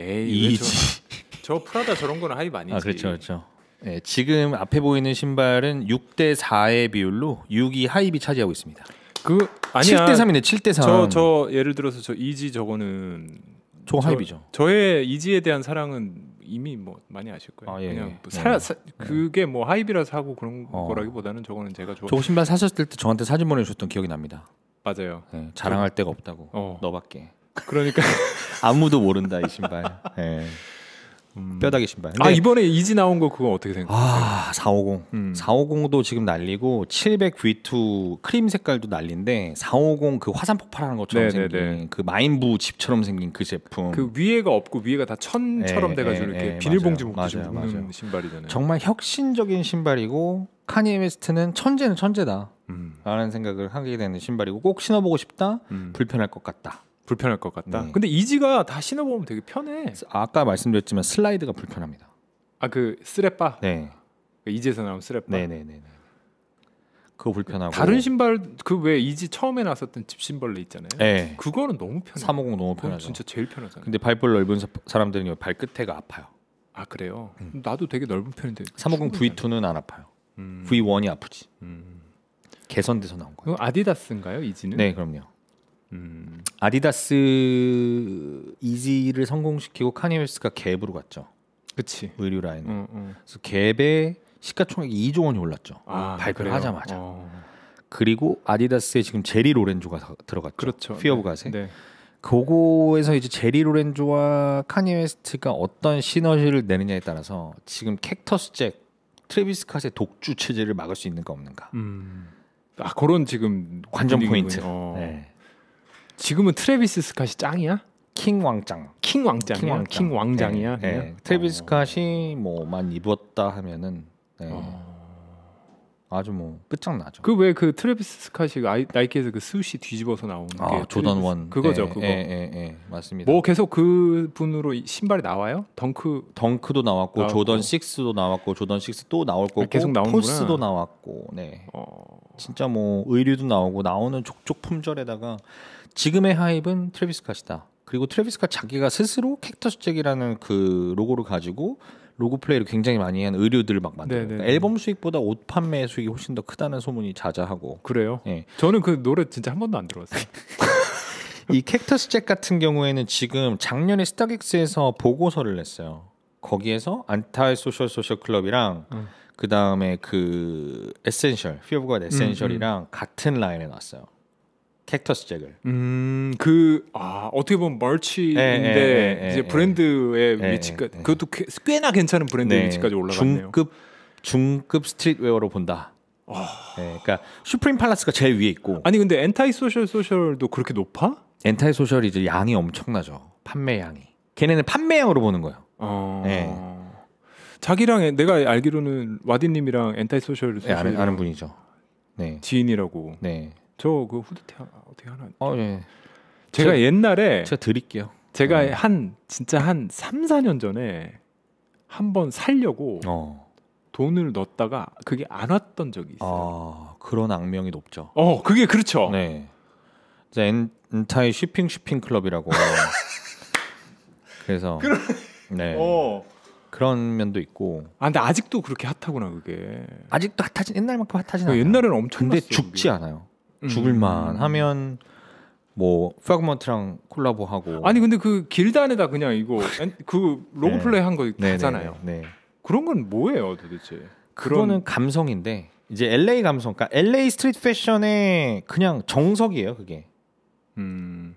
에이 왜 저. 저 프라다 저런 거는 하입 아니지. 아 그렇죠, 그렇죠. 네, 지금 앞에 보이는 신발은 6대 4의 비율로 6이 하입이 차지하고 있습니다. 그 아니야. 7대 3이네, 7대 3. 저, 저 예를 들어서 저 이지 저거는 저 저- 하입이죠. 저의 이지에 대한 사랑은 이미 뭐 많이 아실 거예요. 아, 예, 그냥 예. 뭐 사, 네. 사- 그게 뭐 하입이라서 사고 그런 어. 거라기보다는 저거는 제가 좋아. 저 신발 사셨을 때 저한테 사진 보내주셨던 기억이 납니다. 맞아요. 네, 자랑할 데가 없다고. 어. 너밖에. 그러니까 아무도 모른다 이 신발. 네. 음. 뼈다귀 신발. 아 이번에 Yeezy 나온 거 그거 어떻게 생각해요? 아, 450. 음. 450도 지금 난리고 700 V2 크림 색깔도 난리인데 450 그 화산 폭발하는 것처럼 네네네. 생긴 그 마인부우 집처럼 생긴 그 제품. 그 위에가 없고 위에가 다 천처럼 예, 돼가지고 예, 이렇게 예, 비닐봉지. 묶듯이 묶는. 신발이잖아요. 정말 혁신적인 신발이고 카니예 웨스트는 천재는 천재다라는 음, 생각을 하게 되는 신발이고 꼭 신어보고 싶다. 음. 불편할 것 같다. 불편할 것 같다. 네. 근데 Yeezy가 다 신어보면 되게 편해. 아까 말씀드렸지만 슬라이드가 불편합니다. 아 그 스레빠 네, Yeezy에서 나온 스레빠. 네, 네, 네. 네. 그거 불편하고 다른 신발 그 왜 Yeezy 처음에 나왔었던 짚신벌레 있잖아요. 네. 그거는 너무 편해. 350 너무 편하죠. 진짜 제일 편하잖아요. 근데 발볼 넓은 사- 사람들은 이 발끝에가 아파요. 아 그래요? 음. 나도 되게 넓은 편인데. 350 충분히 V2는 안 아파요. 음. V1이 아프지. 음. 개선돼서 나온 거예요. 아디다스인가요? Yeezy는? 네, 그럼요. 음. 아디다스 Yeezy를 성공시키고 카니예 웨스트가 갭으로 갔죠. 그치. 의류 라인. 어, 어. 그래서 갭의 시가총액이 2조 원이 올랐죠. 아 발표를 그래요? 하자마자. 어. 그리고 아디다스에 지금 제리 로렌조가 다- 들어갔죠. 그렇죠. 피어 오브 네. 가세. 네. 그거에서 이제 제리 로렌조와 카니예 웨스트가 어떤 시너지를 내느냐에 따라서 지금 Cactus Jack, 트래비스 스캇의 독주 체제를 막을 수 있는가 없는가. 음. 아 그런 지금 관전. 포인트. 어. 네. 지금은 트래비스 스캇이 짱이야? 킹 왕짱. 킹 왕짱이야? 킹, 왕짱. 왕짱이야? 네, 네. 그냥? 트래비스 어. 스캇이 뭐만 입었다 하면은 네. 어. 아주 뭐 끝장나죠. 그 왜 그 트래비스 스캇이 아이- 나이키에서 그 swoosh 뒤집어서 나온 게 아, 조던 트래비스- One 그거죠 예, 그거 예, 예, 예, 맞습니다. 뭐 계속 그 분으로 이 신발이 나와요 덩크 덩크도 나왔고 나왔고. 조던 6도 나왔고 조던 6 또 나올 거고 아, 계속 나오는구나. Force도 나왔고 네 어 진짜 뭐 의류도 나오고 나오는 족족 품절에다가 지금의 hype은 트래비스 스캇이다. 그리고 트래비스 스캇 자기가 스스로 Cactus Jack이라는 그 로고를 가지고 로고 플레이를 굉장히 많이 한 의류들을 막 만들어요. 네네네. 그러니까 앨범 수익보다 옷 판매 수익이 훨씬 더 크다는 소문이 자자하고 그래요 예. 저는 그 노래 진짜 한 번도 안 들어봤어요 이 Cactus Jack 같은 경우에는 지금 작년에 StockX에서 보고서를 냈어요. 거기에서 Anti Social Social Club이랑 음. 그 다음에 그 Essential, Fear of God Essential이랑 같은 라인에 놨어요. Cactus Jack을. 음 그 아 어떻게 보면 merch인데 예, 예, 예, 이제 예. 브랜드의 예, 위치까지 예, 예. 그것도 꽤- 꽤나 괜찮은 브랜드의 위치까지 올라갔네요 중급 중급 streetwear로 본다. 네, 그러니까 Supreme Palace가 제일 위에 있고 아니 근데 Anti Social Social도 그렇게 높아? Anti Social이 이제 양이 엄청나죠. 판매 양이. 걔네는 판매량으로 보는 거예요. 어. 네. 자기랑 애- 내가 알기로는 와디님이랑 Anti Social 네, 아는, 아는 분이죠. 네. 지인이라고. 네. 저 그 후드티 하- 어떻게 하나? 어, 예. 제가 제- 옛날에 제가 드릴게요. 제가 어. 한 진짜 한 3, 4년 전에 한 번 살려고 어. 돈을 넣었다가 그게 안 왔던 적이 있어요. 아, 그런 악명이 높죠. 어, 그게 그렇죠. 네. An-, Anti Social Social Club이라고. 그래서 네. 어. 그런 면도 있고 아, 근데 아직도 그렇게 핫하구나 그게. 아직도 핫하진 옛날만큼 핫하진 그 않아요. 옛날에는 엄청 근데 났어요, 죽지 그게. 않아요. 음. 죽을만 하면 뭐 Fragment랑 콜라보하고 아니 근데 그 Gildan에다 그냥 이거 엔- 그 로고 네. 플레이 한거 네, 네, 하잖아요. 네. 그런 건 뭐예요 도대체? 그거는 감성인데 이제 LA 감성, 그러니까 LA 스트리트 패션의 그냥 정석이에요, 그게. 음.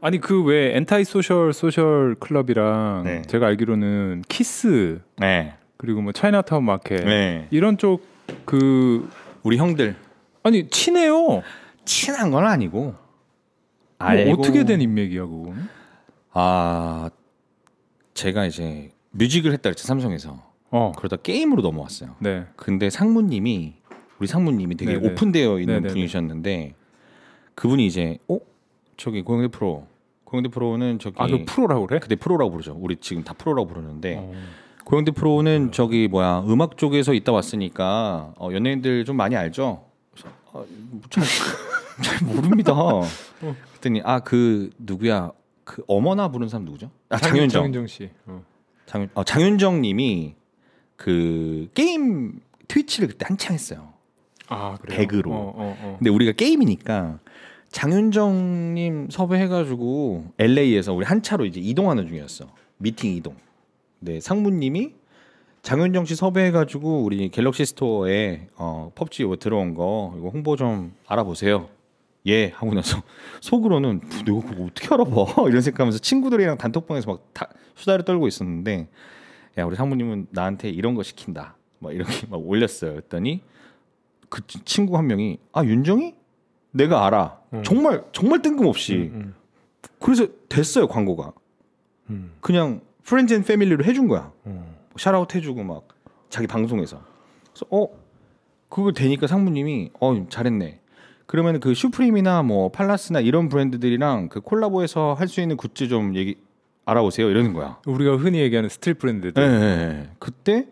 아니 그 왜 Anti Social Social Club이랑 네. 제가 알기로는 KITH 네. 그리고 뭐 Chinatown Market 네. 이런 쪽 그 우리 형들 아니 친해요. 친한 건 아니고 뭐 어떻게 된 인맥이야 그거는? 아 제가 이제 뮤직을 했다 그랬죠 삼성에서 어. 그러다 게임으로 넘어왔어요. 네. 근데 상무님이 우리 상무님이 되게 네네. 오픈되어 있는 네네네. 분이셨는데 그분이 이제 어 저기 고영대 프로 고영대 프로는 저기 아그 프로라고 그래? 그때 프로라고 부르죠. 우리 지금 다 프로라고 부르는데 어. 고영대 프로는 저기 뭐야 음악 쪽에서 있다 왔으니까 어, 연예인들 좀 많이 알죠. 어, 잘, 잘 모릅니다. 그랬더니 아 그 누구야 그 어머나 부른 사람 누구죠? 아 장윤정. 장윤정 씨. 어. 장, 어, 장윤정 님이 그 게임 트위치를 그때 한창 했어요. 아 그래. 배그로. 어, 어, 어. 근데 우리가 게임이니까 장윤정 님 섭외해가지고 LA에서 우리 한 차로 이제 이동하는 중이었어. 미팅 이동. 네 상무님이 장윤정 씨 섭외해가지고 우리 갤럭시 스토어에 어, 펍지 들어온 거 이거 홍보 좀 알아보세요. 예 하고 나서 속으로는 뭐 내가 그거 어떻게 알아봐? 이런 생각하면서 친구들이랑 단톡방에서 막 다 수다를 떨고 있었는데 야 우리 상무님은 나한테 이런 거 시킨다. 막 이렇게 막 올렸어요. 그랬더니 그 치- 친구 한 명이 아 윤정이? 내가 알아. 음. 정말 정말 뜬금없이. 음, 그래서 됐어요 광고가. 음, 그냥 friends and family로 해준 거야. 음. 샤라웃 해주고 막 자기 방송에서 그래서 어 그걸 되니까 상무님이 어 잘했네 그러면 그 슈프림이나 뭐 팔라스나 이런 브랜드들이랑 그 콜라보해서 할 수 있는 굿즈 좀 얘기 알아보세요 이러는 거야 우리가 흔히 얘기하는 street 브랜드들. 네, 네, 네. 그때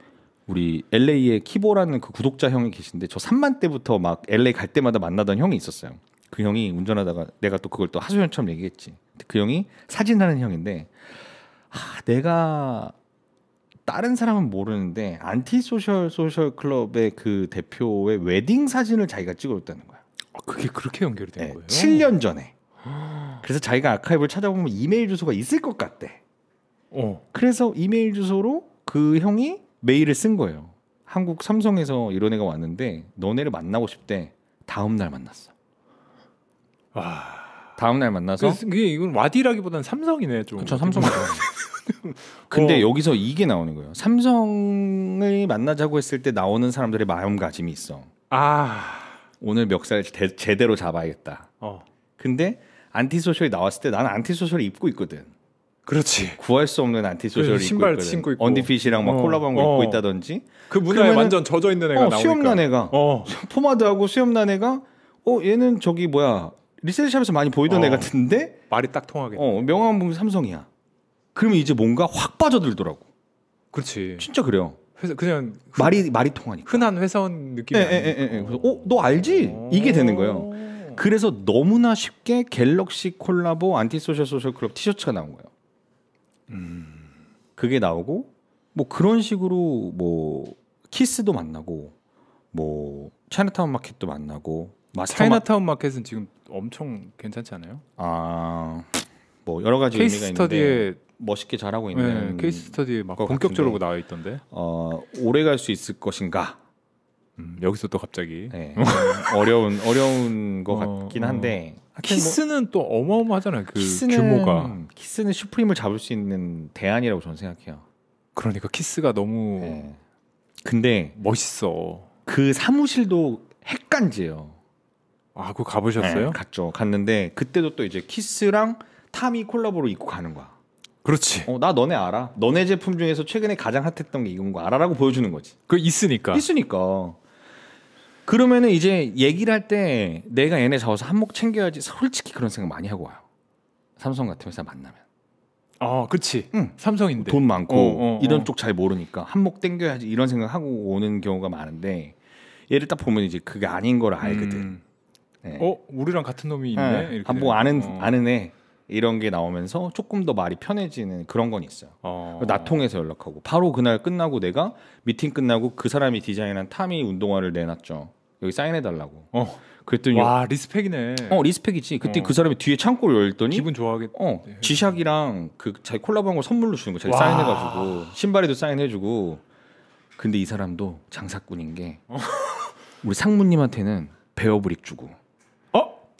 우리 LA에 키보라는 그 구독자 형이 계신데 저 3만 때부터 막 LA 갈 때마다 만나던 형이 있었어요. 그 형이 운전하다가 내가 또 그걸 또 하소연처럼 얘기했지. 그 형이 사진하는 형인데 아, 내가 다른 사람은 모르는데 안티 소셜 소셜 클럽의 그 대표의 웨딩 사진을 자기가 찍어줬다는 거야. 아, 그게 그렇게 연결이 된 네, 거예요? 7년 전에. 그래서 자기가 아카이브를 찾아보면 이메일 주소가 있을 것 같대. 어. 그래서 이메일 주소로 그 형이 메일을 쓴 거예요. 한국 삼성에서 이런 애가 왔는데 너네를 만나고 싶대. 다음 날 만났어. 와. 다음 날 만나서 그게 이건 와디라기보단 삼성이네 좀. 그쵸 삼성이죠. 근데 어. 여기서 이게 나오는 거예요. 삼성을 만나자고 했을 때 나오는 사람들의 마음가짐이 있어. 아. 오늘 멱살 제, 제대로 잡아야겠다. 어. 근데 안티소셜이 나왔을 때 나는 안티소셜을 입고 있거든. 그렇지. 구할 수 없는 안티소셜을 그래서 신발 입고 있거든. 신고 있고. 언디핏이랑 막 어, 콜라보한 거 어. 입고 있다든지 그 문화에 완전 젖어 있는 애가 어, 나오니까. 수염난 애가 어. 포마드하고 수염난 애가 어 얘는 저기 뭐야 resell shop에서 많이 보이던 어. 애 같은데 말이 딱 통하게. 어 명함 보면 삼성이야. 그러면 이제 뭔가 확 빠져들더라고. 그렇지. 진짜 그래요. 회사 그냥 말이 말이 통하니까. 흔한 회사원 느낌이 예, 예, 예, 예. 그래서 어 너 알지? 이게 되는 거예요. 그래서 너무나 쉽게 갤럭시 콜라보 안티소셜 소셜 클럽 티셔츠가 나온 거예요. 그게 나오고 뭐 그런 식으로 뭐 키스도 만나고 뭐 차이나타운 마켓도 만나고. 차이나타운 마켓은 지금 엄청 괜찮지 않아요? 아 뭐 여러 가지 케이스 의미가 있는데 study에 멋있게 잘하고 네, 있는 case study에 막것 본격적으로 같은데. 나와 있던데. 어 오래 갈 수 있을 것인가? 음, 여기서 또 갑자기 네. 어려운 어려운 것 어, 같긴 어. 한데 뭐 키스는 또 어마어마하잖아요. 그 키스는 규모가. 키스는 슈프림을 잡을 수 있는 대안이라고 저는 생각해요. 그러니까 키스가 너무 네. 근데 멋있어. 그 사무실도 핵간지예요. 아, 그거 가보셨어요? 네, 갔죠. 갔는데 그때도 또 이제 키스랑 타미 콜라보로 입고 가는 거야. 그렇지. 어, 나 너네 알아. 너네 제품 중에서 최근에 가장 핫했던 게 이건 거 알아라고 보여주는 거지. 그 있으니까. 있으니까. 그러면은 이제 얘기를 할 때 내가 얘네 잡아서 한몫 챙겨야지 솔직히 그런 생각 많이 하고 와요. 삼성 같은 회사 만나면 어, 그렇지. 응. 삼성인데. 돈 많고 어, 어, 이런 어. 쪽잘 모르니까 한몫 땡겨야지 이런 생각 하고 오는 경우가 많은데 얘를 딱 보면 이제 그게 아닌 걸 알거든. 음. 네. 어, 우리랑 같은 놈이 있네. 네. 이렇게 아, 뭐 아는 어. 아는 애 이런 게 나오면서 조금 더 말이 편해지는 그런 건 있어요. 어. 나 통해서 연락하고 바로 그날 끝나고 내가 미팅 끝나고 그 사람이 디자인한 타미 운동화를 내놨죠. 여기 사인해 달라고. 어. 그랬더니 와, respect네. 어 respect이지. 그때 어. 그 사람이 뒤에 창고를 열더니 기분 좋아하겠. 어 지샥이랑 그 자기 콜라보한 걸 선물로 주는 거 자기 와. 사인해가지고 신발에도 사인해주고. 근데 이 사람도 장사꾼인 게 어. 우리 상무님한테는 베어브릭 주고 어?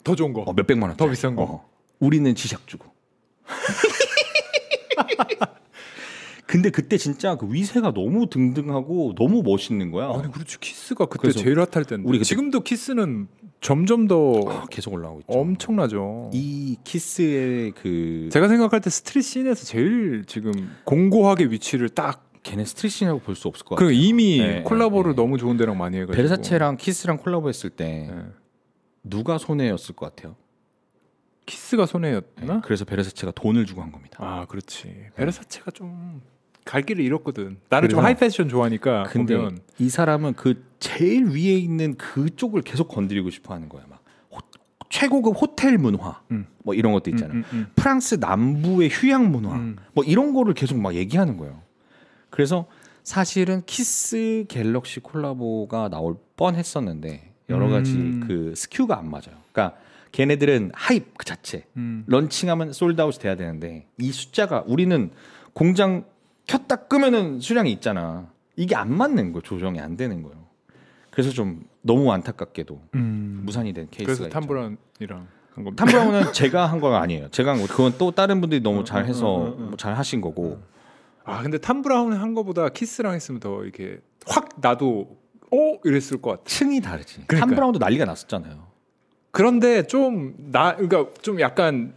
더 좋은 거. 어, 몇 백만 원 더 비싼 거. 어. 우리는 지샥 주고. 근데 그때 진짜 그 위세가 너무 등등하고 너무 멋있는 거야. 아니 그렇지 키스가 그때 제일 핫할 때인데 우리 지금도 키스는 점점 더 아, 계속 올라오고 있죠. 엄청나죠. 이 키스의 그 제가 생각할 때 street scene에서 제일 지금 공고하게 위치를 딱 걔네 street scene이라고 볼 수 없을 것 같아. 그리고 이미 네, 콜라보를 네. 너무 좋은 데랑 많이 해가지고 베르사체랑 키스랑 콜라보했을 때 네. 누가 손해였을 것 같아요? 키스가 손해였나? 그래서 베르사체가 돈을 주고 한 겁니다. 아 그렇지. 베르사체가 좀 갈 길을 잃었거든. 나는 좀 high fashion 좋아하니까 근데 보면 이 사람은 그 제일 위에 있는 그쪽을 계속 건드리고 싶어 하는 거야. 막 호- 최고급 호텔 문화 음. 뭐 이런 것도 있잖아. 음, 음, 프랑스 남부의 휴양 문화 음. 뭐 이런 거를 계속 막 얘기하는 거예요. 그래서 사실은 키스 갤럭시 콜라보가 나올 뻔했었는데 여러 가지 음. 그 SKU가 안 맞아요. 그러니까 걔네들은 hype 그 자체 음. 런칭하면 sold out이 돼야 되는데 이 숫자가 우리는 공장 켰다 끄면은 수량이 있잖아. 이게 안 맞는 거 조정이 안 되는 거예요. 그래서 좀 너무 안타깝게도 음. 무산이 된 케이스가 그래서 있죠. 탐브라운이랑 한 겁니다. 탐브라운은 제가 한 건 아니에요. 제가 한 거. 그건 또 다른 분들이 너무 어, 잘해서 어, 어, 어. 뭐잘 하신 거고. 아 근데 탐브라운 한 거보다 키스랑 했으면 더 이렇게 확 나도 오 이랬을 것 같아. 층이 다르지. 그러니까요. 탐브라운도 난리가 났었잖아요. 그런데 좀 나 그러니까 좀 약간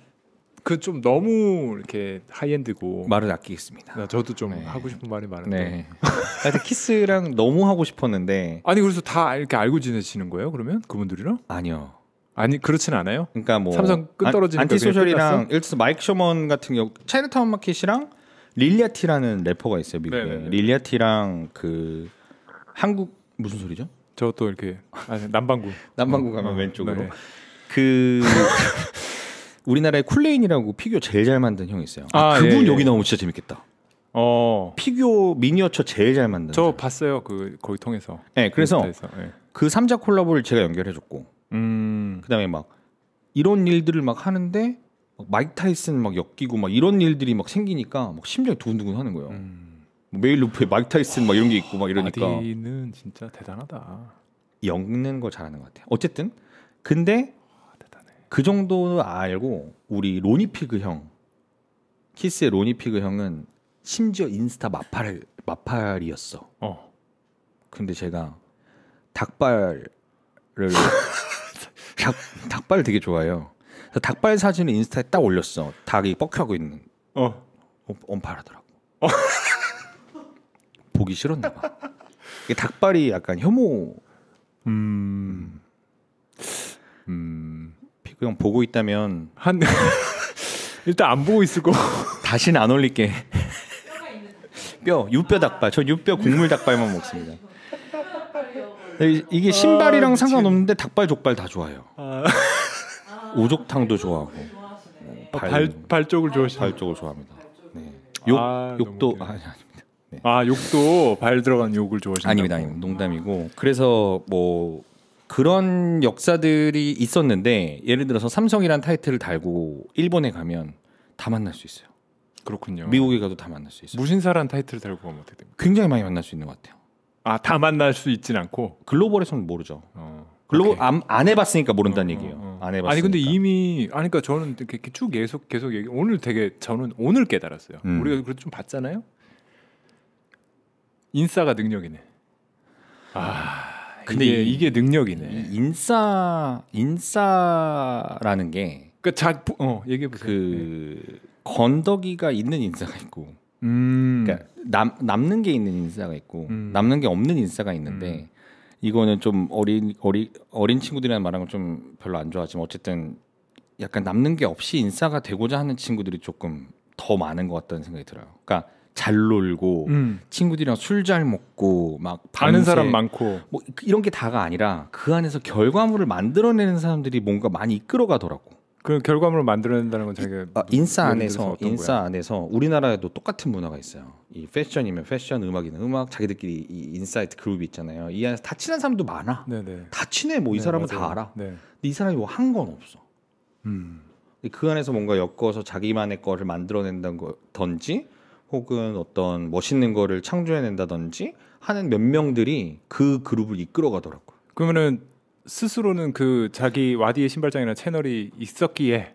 그 좀 너무 이렇게 high-end고 말을 아끼겠습니다. 나 저도 좀 네. 하고 싶은 말이 많은데 네. 하여튼 키스랑 너무 하고 싶었는데 아니 그래서 다 이렇게 알고 지내시는 거예요 그러면 그분들이랑 아니요. 아니 그렇진 않아요 그러니까 뭐 삼성 끈 떨어지니까 안티 그냥 소셜이랑 끝났어? 예를 들어서 마이크 셔먼 같은 경우 차이나타운 마켓이랑 릴 야티라는 래퍼가 있어요 미국에 네네네. 릴 야티랑 그 한국 무슨 소리죠? 저 또 이렇게 아니, 남방구 남반구 가면 어, 왼쪽으로 네. 그 우리나라에 쿨레인이라고 피규어 제일 잘 만든 형이 있어요. 아, 아, 그분 예, 예. 여기 나오면 진짜 재밌겠다. 어저 피규어 미니어처 제일 잘 만든. 사람. 봤어요 그 거기 통해서 네, 그래서. 네. 그 삼자 콜라보를 제가 연결해줬고 음 그다음에 막 이런 일들을 막 하는데 막 마이크 타이슨 막 엮이고 막 이런 일들이 막 생기니까 막 심장이 두근두근 하는 거예요. 음. 뭐 mail loop에 마이크 타이슨 막 이런 게 있고 막 이러니까 와디는 진짜 대단하다 엮는 거 잘하는 것 같아요. 어쨌든 근데 아, 대단해 그 정도 알고 우리 로니 피그 형 키스의 로니 피그 형은 심지어 인스타 마팔 마팔이었어. 어 근데 제가 닭발을 닭, 닭발을 되게 좋아해요. 닭발 사진을 인스타에 딱 올렸어. 닭이 뻑큐하고 있는 어. 어, 언팔하더라고. 보기 싫었나 봐. 이게 닭발이 약간 혐오 음. 음. 형 보고 있다면 한 일단 안 보고 있을 거. 다시는 안 올릴게. 뼈 유뼈 닭발. 전 유뼈 국물 닭발만 먹습니다. 이- 이게 신발이랑 아, 상관없는데 닭발 족발 다 좋아해요. 아, 오족탕도 좋아하고 어, 발, 발 쪽을 좋아하시는. 발 쪽을 좋아합니다. 네. 욕 아, 욕도 아니 아니 아 욕도 발 들어간 욕을 좋아하시는. 아닙니다, 아닙니다. 농담이고 그래서 뭐 그런 역사들이 있었는데 예를 들어서 삼성이란 타이틀을 달고 일본에 가면 다 만날 수 있어요. 그렇군요. 미국에 가도 다 만날 수 있어요. 무신사란 타이틀을 달고 가면 어떻게 됩니까? 굉장히 많이 만날 수 있는 것 같아요. 아 다 만날 수 있진 않고. 글로벌에서는 모르죠. 어. 글로벌. 안, 안 해봤으니까 모른다는 어, 얘기예요. 어, 어. 안 해봤으니까. 아니 근데 이미 아니 그러니까 저는 이렇게 쭉 계속 계속 얘기 오늘 되게 저는 오늘 깨달았어요. 음. 우리가 그래도 좀 봤잖아요. 인싸가 능력이네. 아 근데 이게, 이- 이게 능력이네. 이 인싸 인싸라는 게그 그러니까 자, 어 얘기해 보세요. 건더기가 있는 인싸가 있고 음. 그러니까 남 남는 게 있는 인싸가 있고 음. 남는 게 없는 인싸가 있는데 이거는 좀 어린 어리 어린 친구들이랑 말하는 건좀 별로 안 좋아하지만 어쨌든 약간 남는 게 없이 인싸가 되고자 하는 친구들이 조금 더 많은 것 같다는 생각이 들어요. 그러니까 잘 놀고 음. 친구들이랑 술 잘 먹고 막 아는 사람 많고. 뭐 이런 게 다가 아니라 그 안에서 결과물을 만들어내는 사람들이 뭔가 많이 이끌어가더라고. 그 결과물을 만들어낸다는 건 자기가 아, 인싸 안에서 인싸 거야? 안에서 우리나라에도 똑같은 문화가 있어요. 이 패션이면 패션, 음악이면 음악, 자기들끼리 이 인사이트 그룹이 있잖아요. 이 안에서 다 친한 사람도 많아. 네네. 다 친해. 뭐이 네, 사람은 맞아요. 다 알아. 네. 근데 이 사람이 뭐 한 건 없어. 음. 그 안에서 뭔가 엮어서 자기만의 거를 만들어낸다는 거든지 혹은 어떤 멋있는 거를 창조해낸다든지 하는 몇 명들이 그 그룹을 이끌어가더라고. 요 그러면은 스스로는 그 자기 와디의 신발장이라는 채널이 있었기에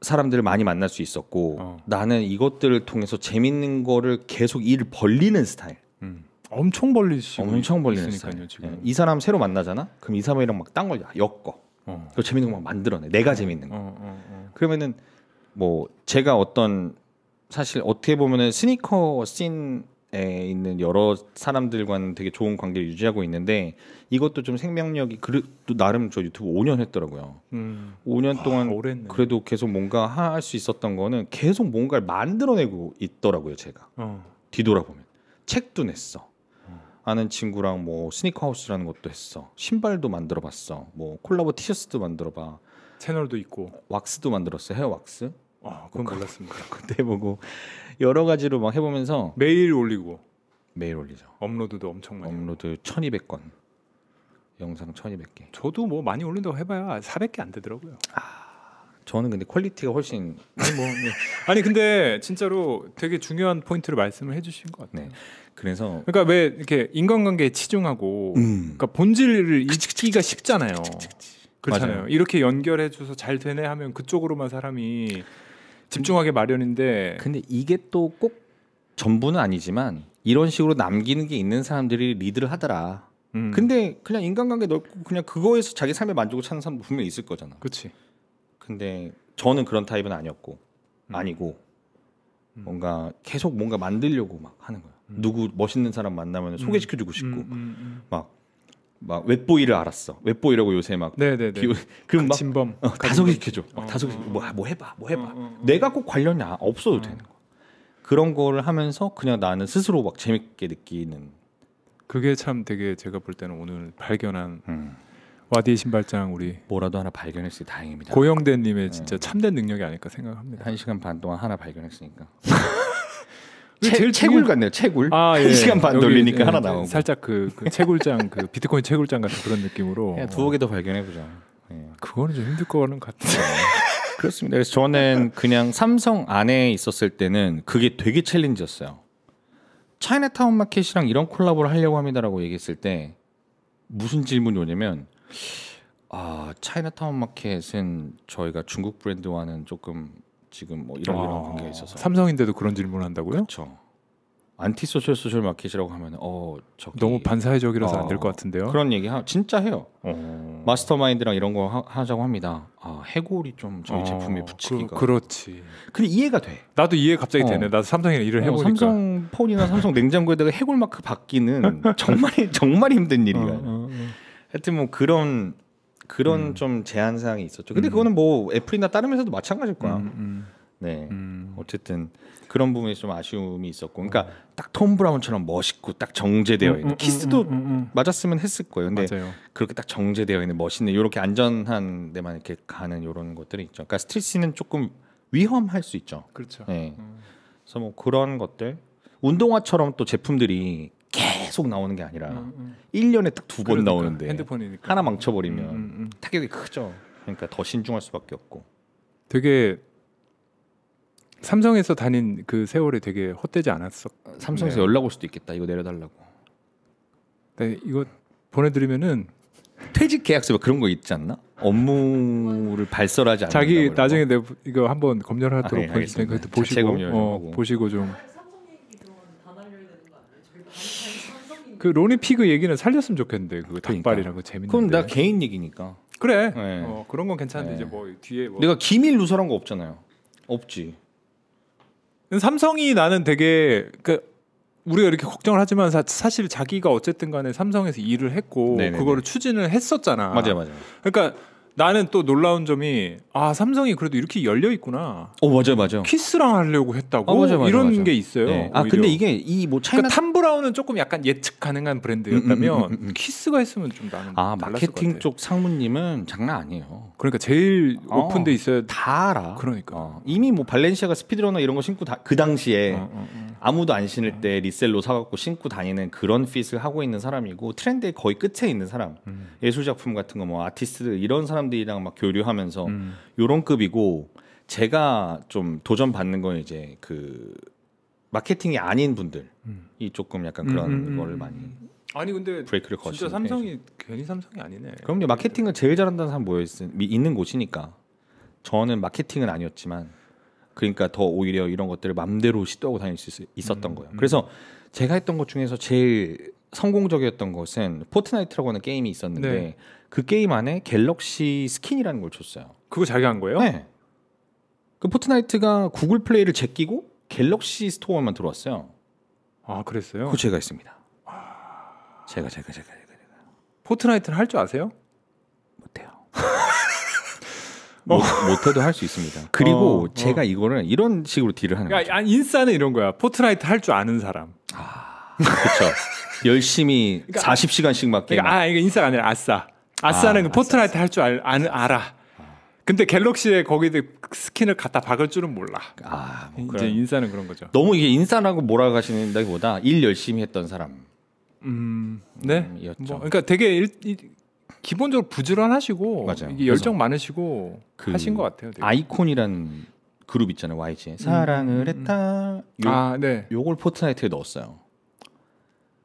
사람들을 많이 만날 수 있었고 어. 나는 이것들을 통해서 재밌는 거를 계속 일을 벌리는 스타일. 음. 엄청 벌리시고 엄청 벌리는 스타일. 지금. 예, 이 사람 새로 만나잖아. 그럼 이 사람이랑 막 딴 걸 엮어. 어. 그 재밌는 거 막 만들어내. 내가 재밌는 거. 어, 어, 어. 그러면은 뭐 제가 어떤 사실 어떻게 보면은 스니커 씬에 있는 여러 사람들과는 되게 좋은 관계를 유지하고 있는데 이것도 좀 생명력이 그래도 나름 저 유튜브 5년 했더라고요. 음. 5년 동안 아, 오래 했네. 그래도 계속 뭔가 할 수 있었던 거는 계속 뭔가를 만들어내고 있더라고요, 제가. 어. 뒤돌아보면 책도 냈어. 아는 친구랑 뭐 스니커 하우스라는 것도 했어. 신발도 만들어 봤어. 뭐 콜라보 티셔츠도 만들어 봐. 채널도 있고. 왁스도 만들었어. 헤어 왁스. 아, 그건 몰랐습니다. 그때 해보고 여러 가지로 막 해보면서 매일 올리고 매일 올리죠. 업로드도 엄청 많이. 업로드 1200건. 영상 1200개. 저도 뭐 많이 올린다고 해봐야 400개 안 되더라고요. 저는 근데 퀄리티가 훨씬 아니 뭐 네. 아니 근데 진짜로 되게 중요한 포인트를 말씀을 해주신 것 같아요. 네. 그래서 그러니까 왜 이렇게 인간관계에 치중하고 음. 그러니까 본질을 잊기가 쉽잖아요. 그렇잖아요. 맞아요. 이렇게 연결해줘서 잘 되네 하면 그쪽으로만 사람이 집중하게 마련인데 근데 이게 또 꼭 전부는 아니지만 이런 식으로 남기는 게 있는 사람들이 리드를 하더라. 음. 근데 그냥 인간관계 넓고 그냥 그거에서 자기 삶의 만족을 찾는 사람도 분명히 있을 거잖아. 그렇지. 근데 저는 그런 타입은 아니었고 음. 아니고 음. 뭔가 계속 뭔가 만들려고 막 하는 거야. 누구 멋있는 사람 만나면 소개시켜주고 싶고 음, 음, 음. 막 웹보이를 알았어. 웹보이라고 요새 막 네네네. 비우- 그럼 막 진범. 어, 다 소개시켜줘. 막 어, 다 소개. 어, 뭐, 뭐 해봐, 뭐 해봐. 어, 어, 어. 내가 꼭 관련이 아- 없어도 어. 되는 거. 그런 거를 하면서 그냥 나는 스스로 막 재밌게 느끼는. 그게 참 되게 제가 볼 때는 오늘 발견한 음, 와디의 신발장 우리 뭐라도 하나 발견했으니 다행입니다. 고영대님의 네. 진짜 참된 능력이 아닐까 생각합니다. 한 시간 반 동안 하나 발견했으니까. 채, 채굴 같네요. 채굴. 아, 한 시간 반 여기, 돌리니까 예, 하나 나오고. 살짝 그, 그 채굴장 그 비트코인 채굴장 같은 그런 느낌으로. 두어 개 더 발견해 보자. 예. 그거는 좀 힘들 거는 같은데. 그렇습니다. 그래서 저는 그냥 삼성 안에 있었을 때는 그게 되게 챌린지였어요. 차이나타운 마켓이랑 이런 콜라보를 하려고 합니다라고 얘기했을 때 무슨 질문이 오냐면 아 차이나타운 마켓은 저희가 중국 브랜드와는 조금 지금 뭐 이런 이런 관계가 있어서 아, 삼성인데도 그런 질문을 한다고요? 그렇죠. 안티 소셜 소셜 마켓이라고 하면 어 저기 너무 반사회적이라서 안될 어, 것 같은데요. 그런 얘기 하, 진짜 해요. 어. 마스터마인드랑 이런 거 하, 하자고 합니다. 아 해골이 좀 저희 어, 제품에 붙이기가. 그, 렇지 근데 이해가 돼. 나도 이해 갑자기 어. 되네. 나도 삼성이랑 일을 어, 해보니까. 삼성 폰이나 삼성 냉장고에다가 해골 마크 받기는 정말 정말 힘든 어, 일이야. 어, 어. 하여튼 뭐 그런 그런 음. 좀 제한 사항이 있었죠. 근데 음. 그거는 뭐 애플이나 다른 회사도 마찬가지일 거야. 음, 음, 네. 음. 어쨌든 그런 부분에 좀 아쉬움이 있었고, 그러니까 딱 톰 브라운처럼 멋있고 딱 정제되어 있는 음, 음, 키스도. 맞았으면 했을 거예요. 근데 맞아요. 그렇게 딱 정제되어 있는 멋있는 이렇게 안전한 데만 이렇게 가는 이런 것들이 있죠. 그러니까 스트리트는 조금 위험할 수 있죠. 그렇죠. 네. 음. 그래서 뭐 그런 것들 운동화처럼 또 제품들이 계속 나오는 게 아니라 음, 음. 1년에 딱 두번 그러니까, 나오는데 핸드폰이니까 하나 망쳐버리면 음, 음, 음. 타격이 크죠. 그러니까 더 신중할 수밖에 없고. 되게 삼성에서 다닌 그 세월이 되게 헛되지 않았어. 삼성에서 네. 연락 올 수도 있겠다. 이거 내려달라고. 네, 이거 보내드리면은 퇴직 계약서 뭐 그런 거 있지 않나? 업무를 발설하지 않는다. 자기 나중에 거. 내 이거 한번 검열하도록 아, 네. 그때 자체 보시고 어. 보시고 좀 그 로니 피그 얘기는 살렸으면 좋겠는데 그. 닭발이랑 그 재밌는데. 그건 나 개인 얘기니까. 그래. 네. 어, 그런 건 괜찮은데 네. 이제 뭐 뒤에 뭐 내가 기밀 누설한 거 없잖아요. 없지. 삼성이 나는 되게 그 우리가 이렇게 걱정을 하지만 사, 사실 자기가 어쨌든 간에 삼성에서 일을 했고 네네네. 그거를 추진을 했었잖아. 맞아요, 맞아요. 그러니까 나는 또 놀라운 점이 아 삼성이 그래도 이렇게 열려 있구나. 어 맞아요, 맞아요. 키스랑 하려고 했다고 어, 맞아요, 맞아요, 이런 맞아요. 게 있어요. 네. 아. 근데 이게 이 뭐 차이나 그러니까 탐 브라운은 조금 약간 예측 가능한 브랜드였다면 음, 음, 음, 음. 키스가 했으면 좀 나는 아 마케팅. 쪽 상무님은 장난 아니에요. 그러니까 제일 어. 오픈돼 있어야 다 알아. 그러니까. 어, 이미 뭐 발렌시아가 스피드러너 이런 거 신고 다, 그 당시에 어, 어, 어. 아무도 안 신을 때 리셀로 사갖고 신고 다니는 그런 핏을 하고 있는 사람이고 트렌드의 거의 끝에 있는 사람. 음. 예술 작품 같은 거 뭐 아티스트 이런 사람들이랑 막 교류하면서 음. 요런 급이고 제가 좀 도전 받는 건 이제 그 마케팅이 아닌 분들이 음. 조금 약간 그런 음, 음, 거를 음. 많이 아니 근데 브레이크를 진짜 거시는 삼성이 괜히 삼성이 아니네. 그럼요 마케팅을 제일 잘한다는 사람 모여 있, 있는 곳이니까 저는 마케팅은 아니었지만 그러니까 더 오히려 이런 것들을 맘대로 시도하고 다닐 수 있- 있었던 음, 거예요. 음. 그래서 제가 했던 것 중에서 제일 성공적이었던 것은 포트나이트라고 하는 게임이 있었는데 네. 그 게임 안에 갤럭시 스킨이라는 걸 줬어요. 그거 자기가 한 거예요? 네. 그 포트나이트가 구글 플레이를 제끼고 갤럭시 스토어만 들어왔어요. 아 그랬어요. 그거 제가 했습니다. 제가 제가 제가 제가, 제가 포트나이트는 할줄 아세요? 못해요. 못, 못해도 할 수 있습니다. 그리고 어, 제가 이거를 이런 식으로 딜을 하는. 그러니까 아니, 인싸는 이런 거야. 포트나이트 할 줄 아는 사람. 그렇죠. 열심히 그러니까 40시간씩 막 게임. 그러니까 아 이게 인싸가 아니라 아싸. 아싸는 아, 그 포트나이트 할 줄 알아. 근데 갤럭시에 거기에 스킨을 갖다 박을 줄은 몰라. 아, 뭐 이제 그런- 인싸는 그런 거죠. 너무 이게 인싸라고 몰아가시는다기보다 일 열심히 했던 사람. 음, 네. 음. 뭐, 그러니까 되게 일, 이, 기본적으로 부지런하시고 맞아요. 이게 열정 많으시고 그 하신 것 같아요. 되게. 아이콘이란 그룹 있잖아요. YG. 사랑을 했다. 요, 아, 네. 요걸 포트나이트에 넣었어요.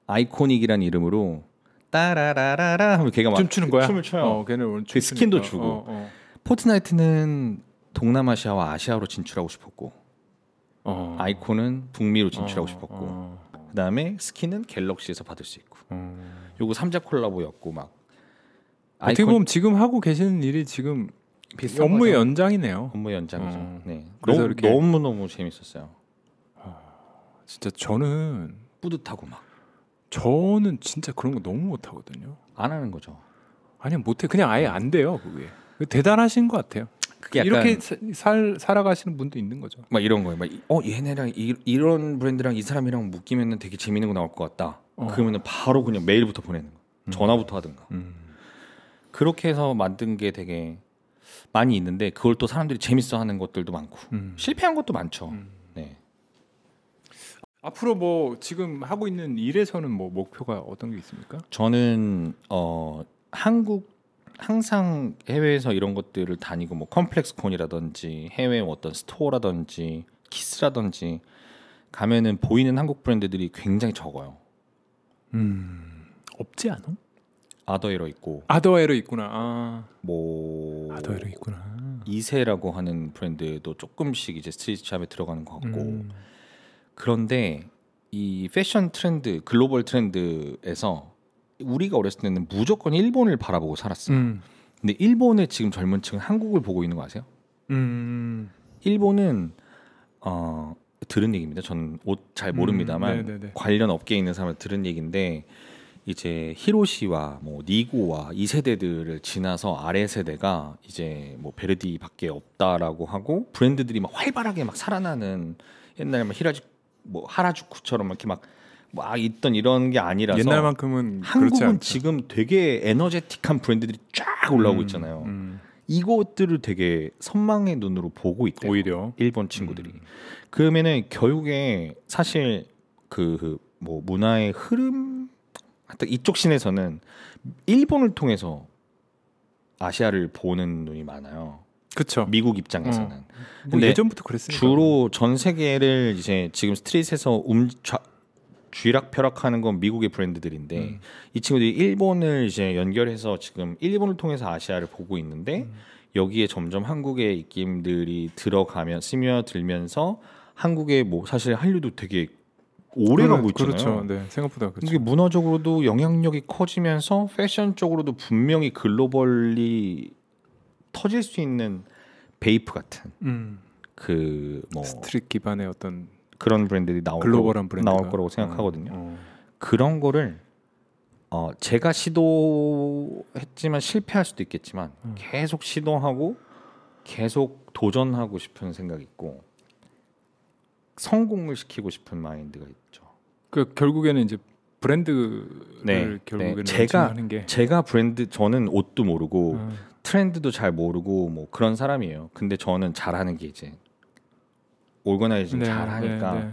아이코닉이란 이름으로 따라라라라 하면 걔가 막 춤추는 거야? 춤을 춰요. 어, 걔는 오늘 그 스킨도. 주고. 어, 어. 포트나이트는 동남아시아와 아시아로 진출하고 싶었고 어. 아이콘은 북미로 진출하고 어, 싶었고 어, 그다음에 스킨은 갤럭시에서 받을 수 있고 어. 요거 삼자 콜라보였고 막 어떻게 아이콘 보면 지금 하고 계시는 일이 지금 업무의 거죠. 연장이네요. 업무 연장이죠. 어. 네. 그래서 너무, 이렇게- 너무 너무 재밌었어요. 진짜 저는 뿌듯하고 막안 저는 진짜 그런 거 너무 못 하거든요. 하는 거죠. 아니 못해 그냥 아예 안 돼요 그게 대단하신 것 같아요. 그게 이렇게 사- 살 살아가시는 분도 있는 거죠. 막 이런 거예요. 막어 얘네랑 이, 이런 브랜드랑 이 사람이랑 묶이면은 되게 재밌는 거 나올 것 같다. 어. 그러면은 바로 그냥 메일부터 보내는 거. 전화부터 하든가. 음. 그렇게 해서 만든 게 되게 많이 있는데 그걸 또 사람들이 재밌어 하는 것들도 많고 음. 실패한 것도 많죠. 음. 네. 앞으로 뭐 지금 하고 있는 일에서는 뭐 목표가 어떤 게 있습니까? 저는 어 한국 항상 해외에서 이런 것들을 다니고 뭐 컴플렉스콘이라든지 해외 어떤 스토어라든지 키스라든지 가면은 보이는 한국 브랜드들이 굉장히 적어요. 음 없지 않아? 아더에러 있고 아더에러 있구나. 아 뭐 아더에러 있구나. 이세라고 하는 브랜드도 조금씩 이제 스트리트 샵에 들어가는 것 같고 음. 그런데 이 패션 트렌드 글로벌 트렌드에서 우리가 어렸을 때는 무조건 일본을 바라보고 살았어요. 음. 근데 일본의 지금 젊은 층은 한국을 보고 있는 거 아세요? 음. 일본은 어 들은 얘기입니다. 저는 옷 잘 모릅니다만 음, 네네네. 관련 업계에 있는 사람을 들은 얘기인데 이제 히로시와 뭐 니고와 이 세대들을 지나서 아래 세대가 이제 뭐 베르디밖에 없다라고 하고 브랜드들이 막 활발하게 막 살아나는 옛날 막 히라지 뭐 하라주쿠처럼 이렇게 막, 막 있던 이런 게 아니라서 옛날만큼은 그렇지 한국은. 지금 되게 에너제틱한 브랜드들이 쫙 올라오고 음, 있잖아요. 음. 이것들을 되게 선망의 눈으로 보고 있대요. 오히려 일본 친구들이. 음. 그러면은 결국에 사실 그 뭐 문화의 흐름 하여튼 이쪽 신에서는 일본을 통해서 아시아를 보는 눈이 많아요. 그렇죠. 미국 입장에서는. 뭐 근데 예전부터 그랬으니까. 주로 전 세계를 이제 지금 스트릿에서 움 좌, 쥐락펴락하는 건 미국의 브랜드들인데 음. 이 친구들이 일본을 이제 연결해서 지금 일본을 통해서 아시아를 보고 있는데 음. 여기에 점점 한국의 입김들이 들어가면 스며들면서 한국의 뭐 사실 한류도 되게 오래 가고 있잖아요. 그렇죠. 네, 생각보다 그렇죠. 이게 문화적으로도 영향력이 커지면서 패션적으로도 분명히 글로벌리 터질 수 있는 베이프 같은 음, 그뭐 스트릿 기반의 어떤 그런 브랜드들이 나올 글로벌한 거, 브랜드 나올 거라고 생각하거든요. 어. 그런 거를 어 제가 시도했지만 실패할 수도 있겠지만 음. 계속 시도하고 계속 도전하고 싶은 생각이 있고 성공을 시키고 싶은 마인드가 있죠. 그 결국에는 이제 브랜드를 네, 결국에는 네. 제가- 하는 게 제가 브랜드 저는 옷도 모르고 어, 트렌드도 잘 모르고 뭐 그런 사람이에요. 근데 저는 잘하는 게 이제 organizing 네, 잘하니까 네, 네.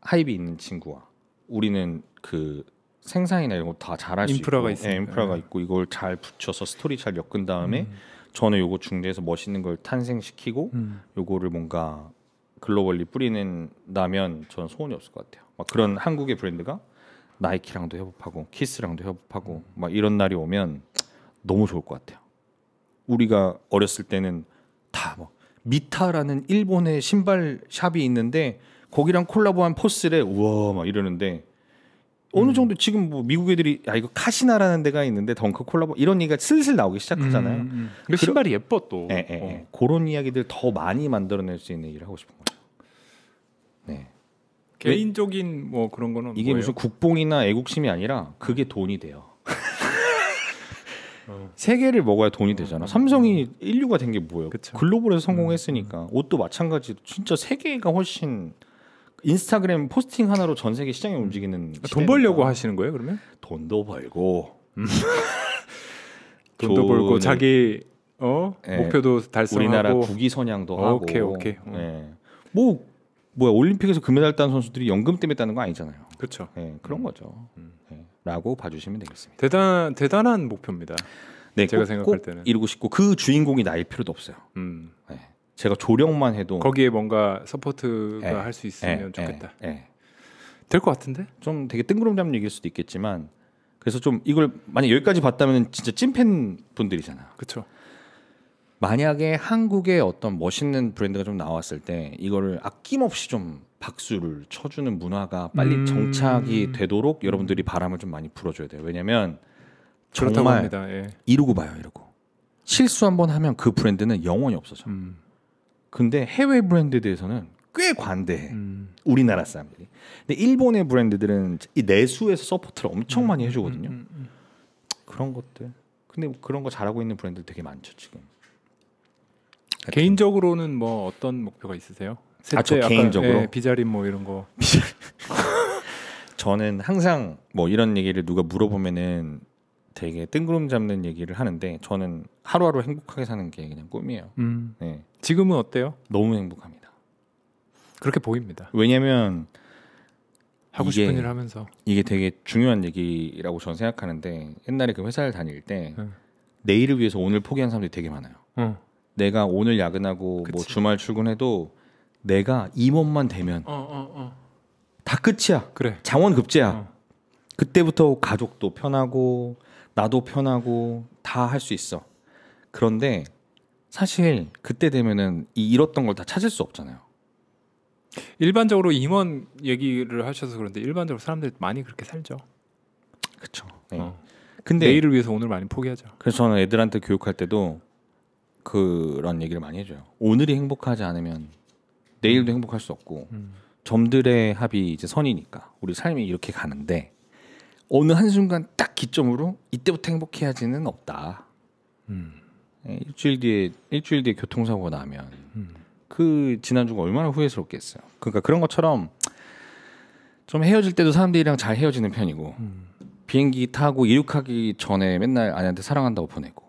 hype이 있는 친구와 우리는 그 생산이나 이런 거 다 잘할 수 인프라가 있고. 예, 인프라가 네. 있고 이걸 잘 붙여서 스토리 잘 엮은 다음에 음, 저는 요거 중대에서 멋있는 걸 탄생시키고 음. 요거를 뭔가 globally 뿌리는다면 저는 소원이 없을 것 같아요. 막 그런 한국의 브랜드가 나이키랑도 협업하고 Kith랑도 협업하고 막 이런 날이 오면 너무 좋을 것 같아요. 우리가 어렸을 때는 다 뭐 미타라는 일본의 신발 샵이 있는데 거기랑 콜라보한 포스를 우와 막 이러는데 어느 정도 지금 뭐 미국 애들이 야 이거 카시나라는 데가 있는데 덩크 콜라보 이런 얘기가 슬슬 나오기 시작하잖아요. 음, 음. 근데 신발이 예뻐 또. 예, 예, 예. 그런 이야기들 더 많이 만들어낼 수 있는 일을 하고 싶은 거예요. 네. 개인적인 뭐 그런 거는 이게 뭐예요? 무슨 국뽕이나 애국심이 아니라 그게 돈이 돼요. 어. 세계를 먹어야 돈이 되잖아. 삼성이 인류가 된 게 뭐예요? 그쵸. 글로벌에서 성공했으니까 옷도 마찬가지로 진짜 세계가 훨씬 인스타그램 포스팅 하나로 전 세계 시장이 움직이는 돈 시대니까. 벌려고 하시는 거예요, 그러면? 돈도 벌고 돈도 벌고 자기 어 예. 목표도 달성하고 우리나라 국위 선양도 어, 하고 오케이, 오케이. 어. 예. 뭐 뭐야 올림픽에서 금메달 딴 선수들이 연금 때문에 따는 거 아니잖아요. 그렇죠. 예, 그런 거죠. 음. 예, 라고 봐주시면 되겠습니다. 대단 대단한 목표입니다. 네, 제가 꼭, 생각할 꼭 때는. 이루고 싶고 그 주인공이 나일 필요도 없어요. 음. 예. 제가 조력만 해도 거기에 뭔가 support가 예, 할수 예, 있으면 좋겠다. 예, 예. 될것 같은데? 좀 되게 뜬구름 잡는 얘기일 수도 있겠지만 그래서 좀 이걸 만약 여기까지 봤다면 진짜 찐팬 분들이잖아요. 그렇죠. 만약에 한국에 어떤 멋있는 브랜드가 좀 나왔을 때 이거를 아낌없이 좀 박수를 쳐주는 문화가 빨리 음. 정착이 되도록 여러분들이 바람을 좀 많이 불어줘야 돼요. 왜냐하면 정말 합니다. 예. 이루고 봐요, 이러고 실수 한번 하면 그 브랜드는 영원히 없어져. 음. 근데 해외 브랜드에 대해서는 꽤 관대해. 음. 우리나라 사람들이. 근데 일본의 브랜드들은 이 내수에서 support를 엄청 많이 해주거든요. 음, 음. 그런 것들. 근데 그런 거 잘하고 있는 브랜드 되게 많죠 지금. 개인적으로는 뭐 어떤 목표가 있으세요? 아, 저 아까, 개인적으로? 예, 비자림 뭐 이런 거. 저는 항상 뭐 이런 얘기를 누가 물어보면은 되게 뜬구름 잡는 얘기를 하는데 저는 하루하루 행복하게 사는 게 그냥 꿈이에요. 음. 네, 지금은 어때요? 너무 행복합니다. 그렇게 보입니다. 왜냐면 하고 싶은 일 하면서. 이게 되게 중요한 얘기라고 저는 생각하는데 옛날에 그 회사를 다닐 때 음. 내일을 위해서 오늘 포기한 사람들이 되게 많아요. 어. 내가 오늘 야근하고 뭐 그치. 주말 출근해도 내가 임원만 되면 어, 어, 어. 다 끝이야. 그래. 장원 급제야. 어. 그때부터 가족도 편하고 나도 편하고 다 할 수 있어. 그런데 사실 그때 되면은 이 잃었던 걸 다 찾을 수 없잖아요. 일반적으로 임원 얘기를 하셔서 그런데 일반적으로 사람들 많이 그렇게 살죠. 그렇죠. 네. 어. 근데 내일을 위해서 오늘 많이 포기하죠. 그래서 저는 애들한테 교육할 때도 그런 얘기를 많이 해줘요. 오늘이 행복하지 않으면 내일도 행복할 수 없고 음. 점들의 합이 이제 선이니까 우리 삶이 이렇게 가는데 어느 한 순간 딱 기점으로 이때부터 행복해야지는 없다. 음. 예, 일주일 뒤에 일주일 뒤에 교통사고가 나면 음. 그 지난주가 얼마나 후회스럽겠어요. 그러니까 그런 것처럼 좀 헤어질 때도 사람들이랑 잘 헤어지는 편이고 음. 비행기 타고 이륙하기 전에 맨날 아내한테 사랑한다고 보내고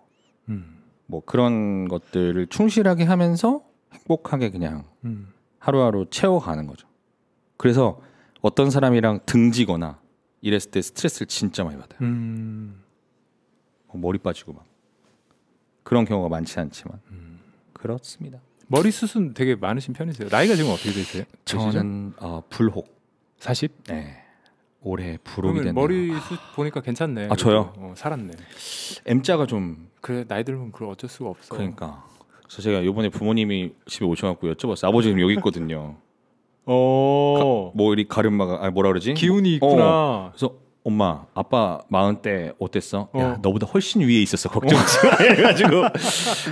음. 뭐 그런 것들을 충실하게 하면서 행복하게 그냥 음. 하루하루 채워가는 거죠. 그래서 어떤 사람이랑 등지거나 이랬을 때 스트레스를 진짜 많이 받아요. 음. 뭐 머리 빠지고 막 그런 경우가 많지 않지만 음. 그렇습니다. 머리 숱은 되게 많으신 편이세요. 나이가 지금 어떻게 되세요? 저는 어, 불혹 40? 네. 올해 불혹이 됐네요. 머리 숱 보니까 괜찮네. 아, 저요? 어, 살았네. M자가 좀 그래 나이 들면 그걸 어쩔 수가 없어. 그러니까. 그래서 제가 이번에 부모님이 집에 오셔갖고 여쭤봤어요. 아버지 지금 여기 있거든요. 어. 뭐 이리 가름마가 아 뭐라 그러지? 기운이 있구나. 그래서 엄마 아빠 마흔 때 어땠어? 야 어. 너보다 훨씬 위에 있었어 걱정하지 마 해가지고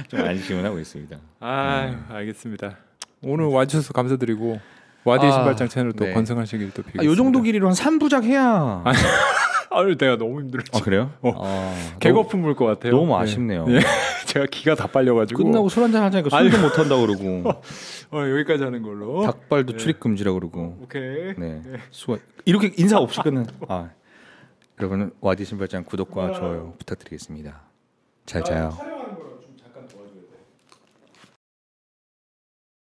좀 안심을 하고 있습니다. 아, 알겠습니다. 오늘 와주셔서 감사드리고 와디 아, 신발장 채널 또 네. 건승하시길 또 비겠습니다. 아, 요 정도 길이로 한 3부작 해야 아, 아유, 내가 너무 힘들었지. 그래요? 어. 아, 개거품 물것 같아요. 너무 네. 아쉽네요. 예. 제가 기가 다 빨려가지고 끝나고 술 한잔 하자니까 아니. 술도 못 한다 그러고 어, 여기까지 하는 걸로. 닭발도 네. 출입 금지라 그러고 오케이. 네 수고 이렇게 인사 없이 끝는 아 여러분 와디 신발장 구독과 좋아요 부탁드리겠습니다. 잘 자요.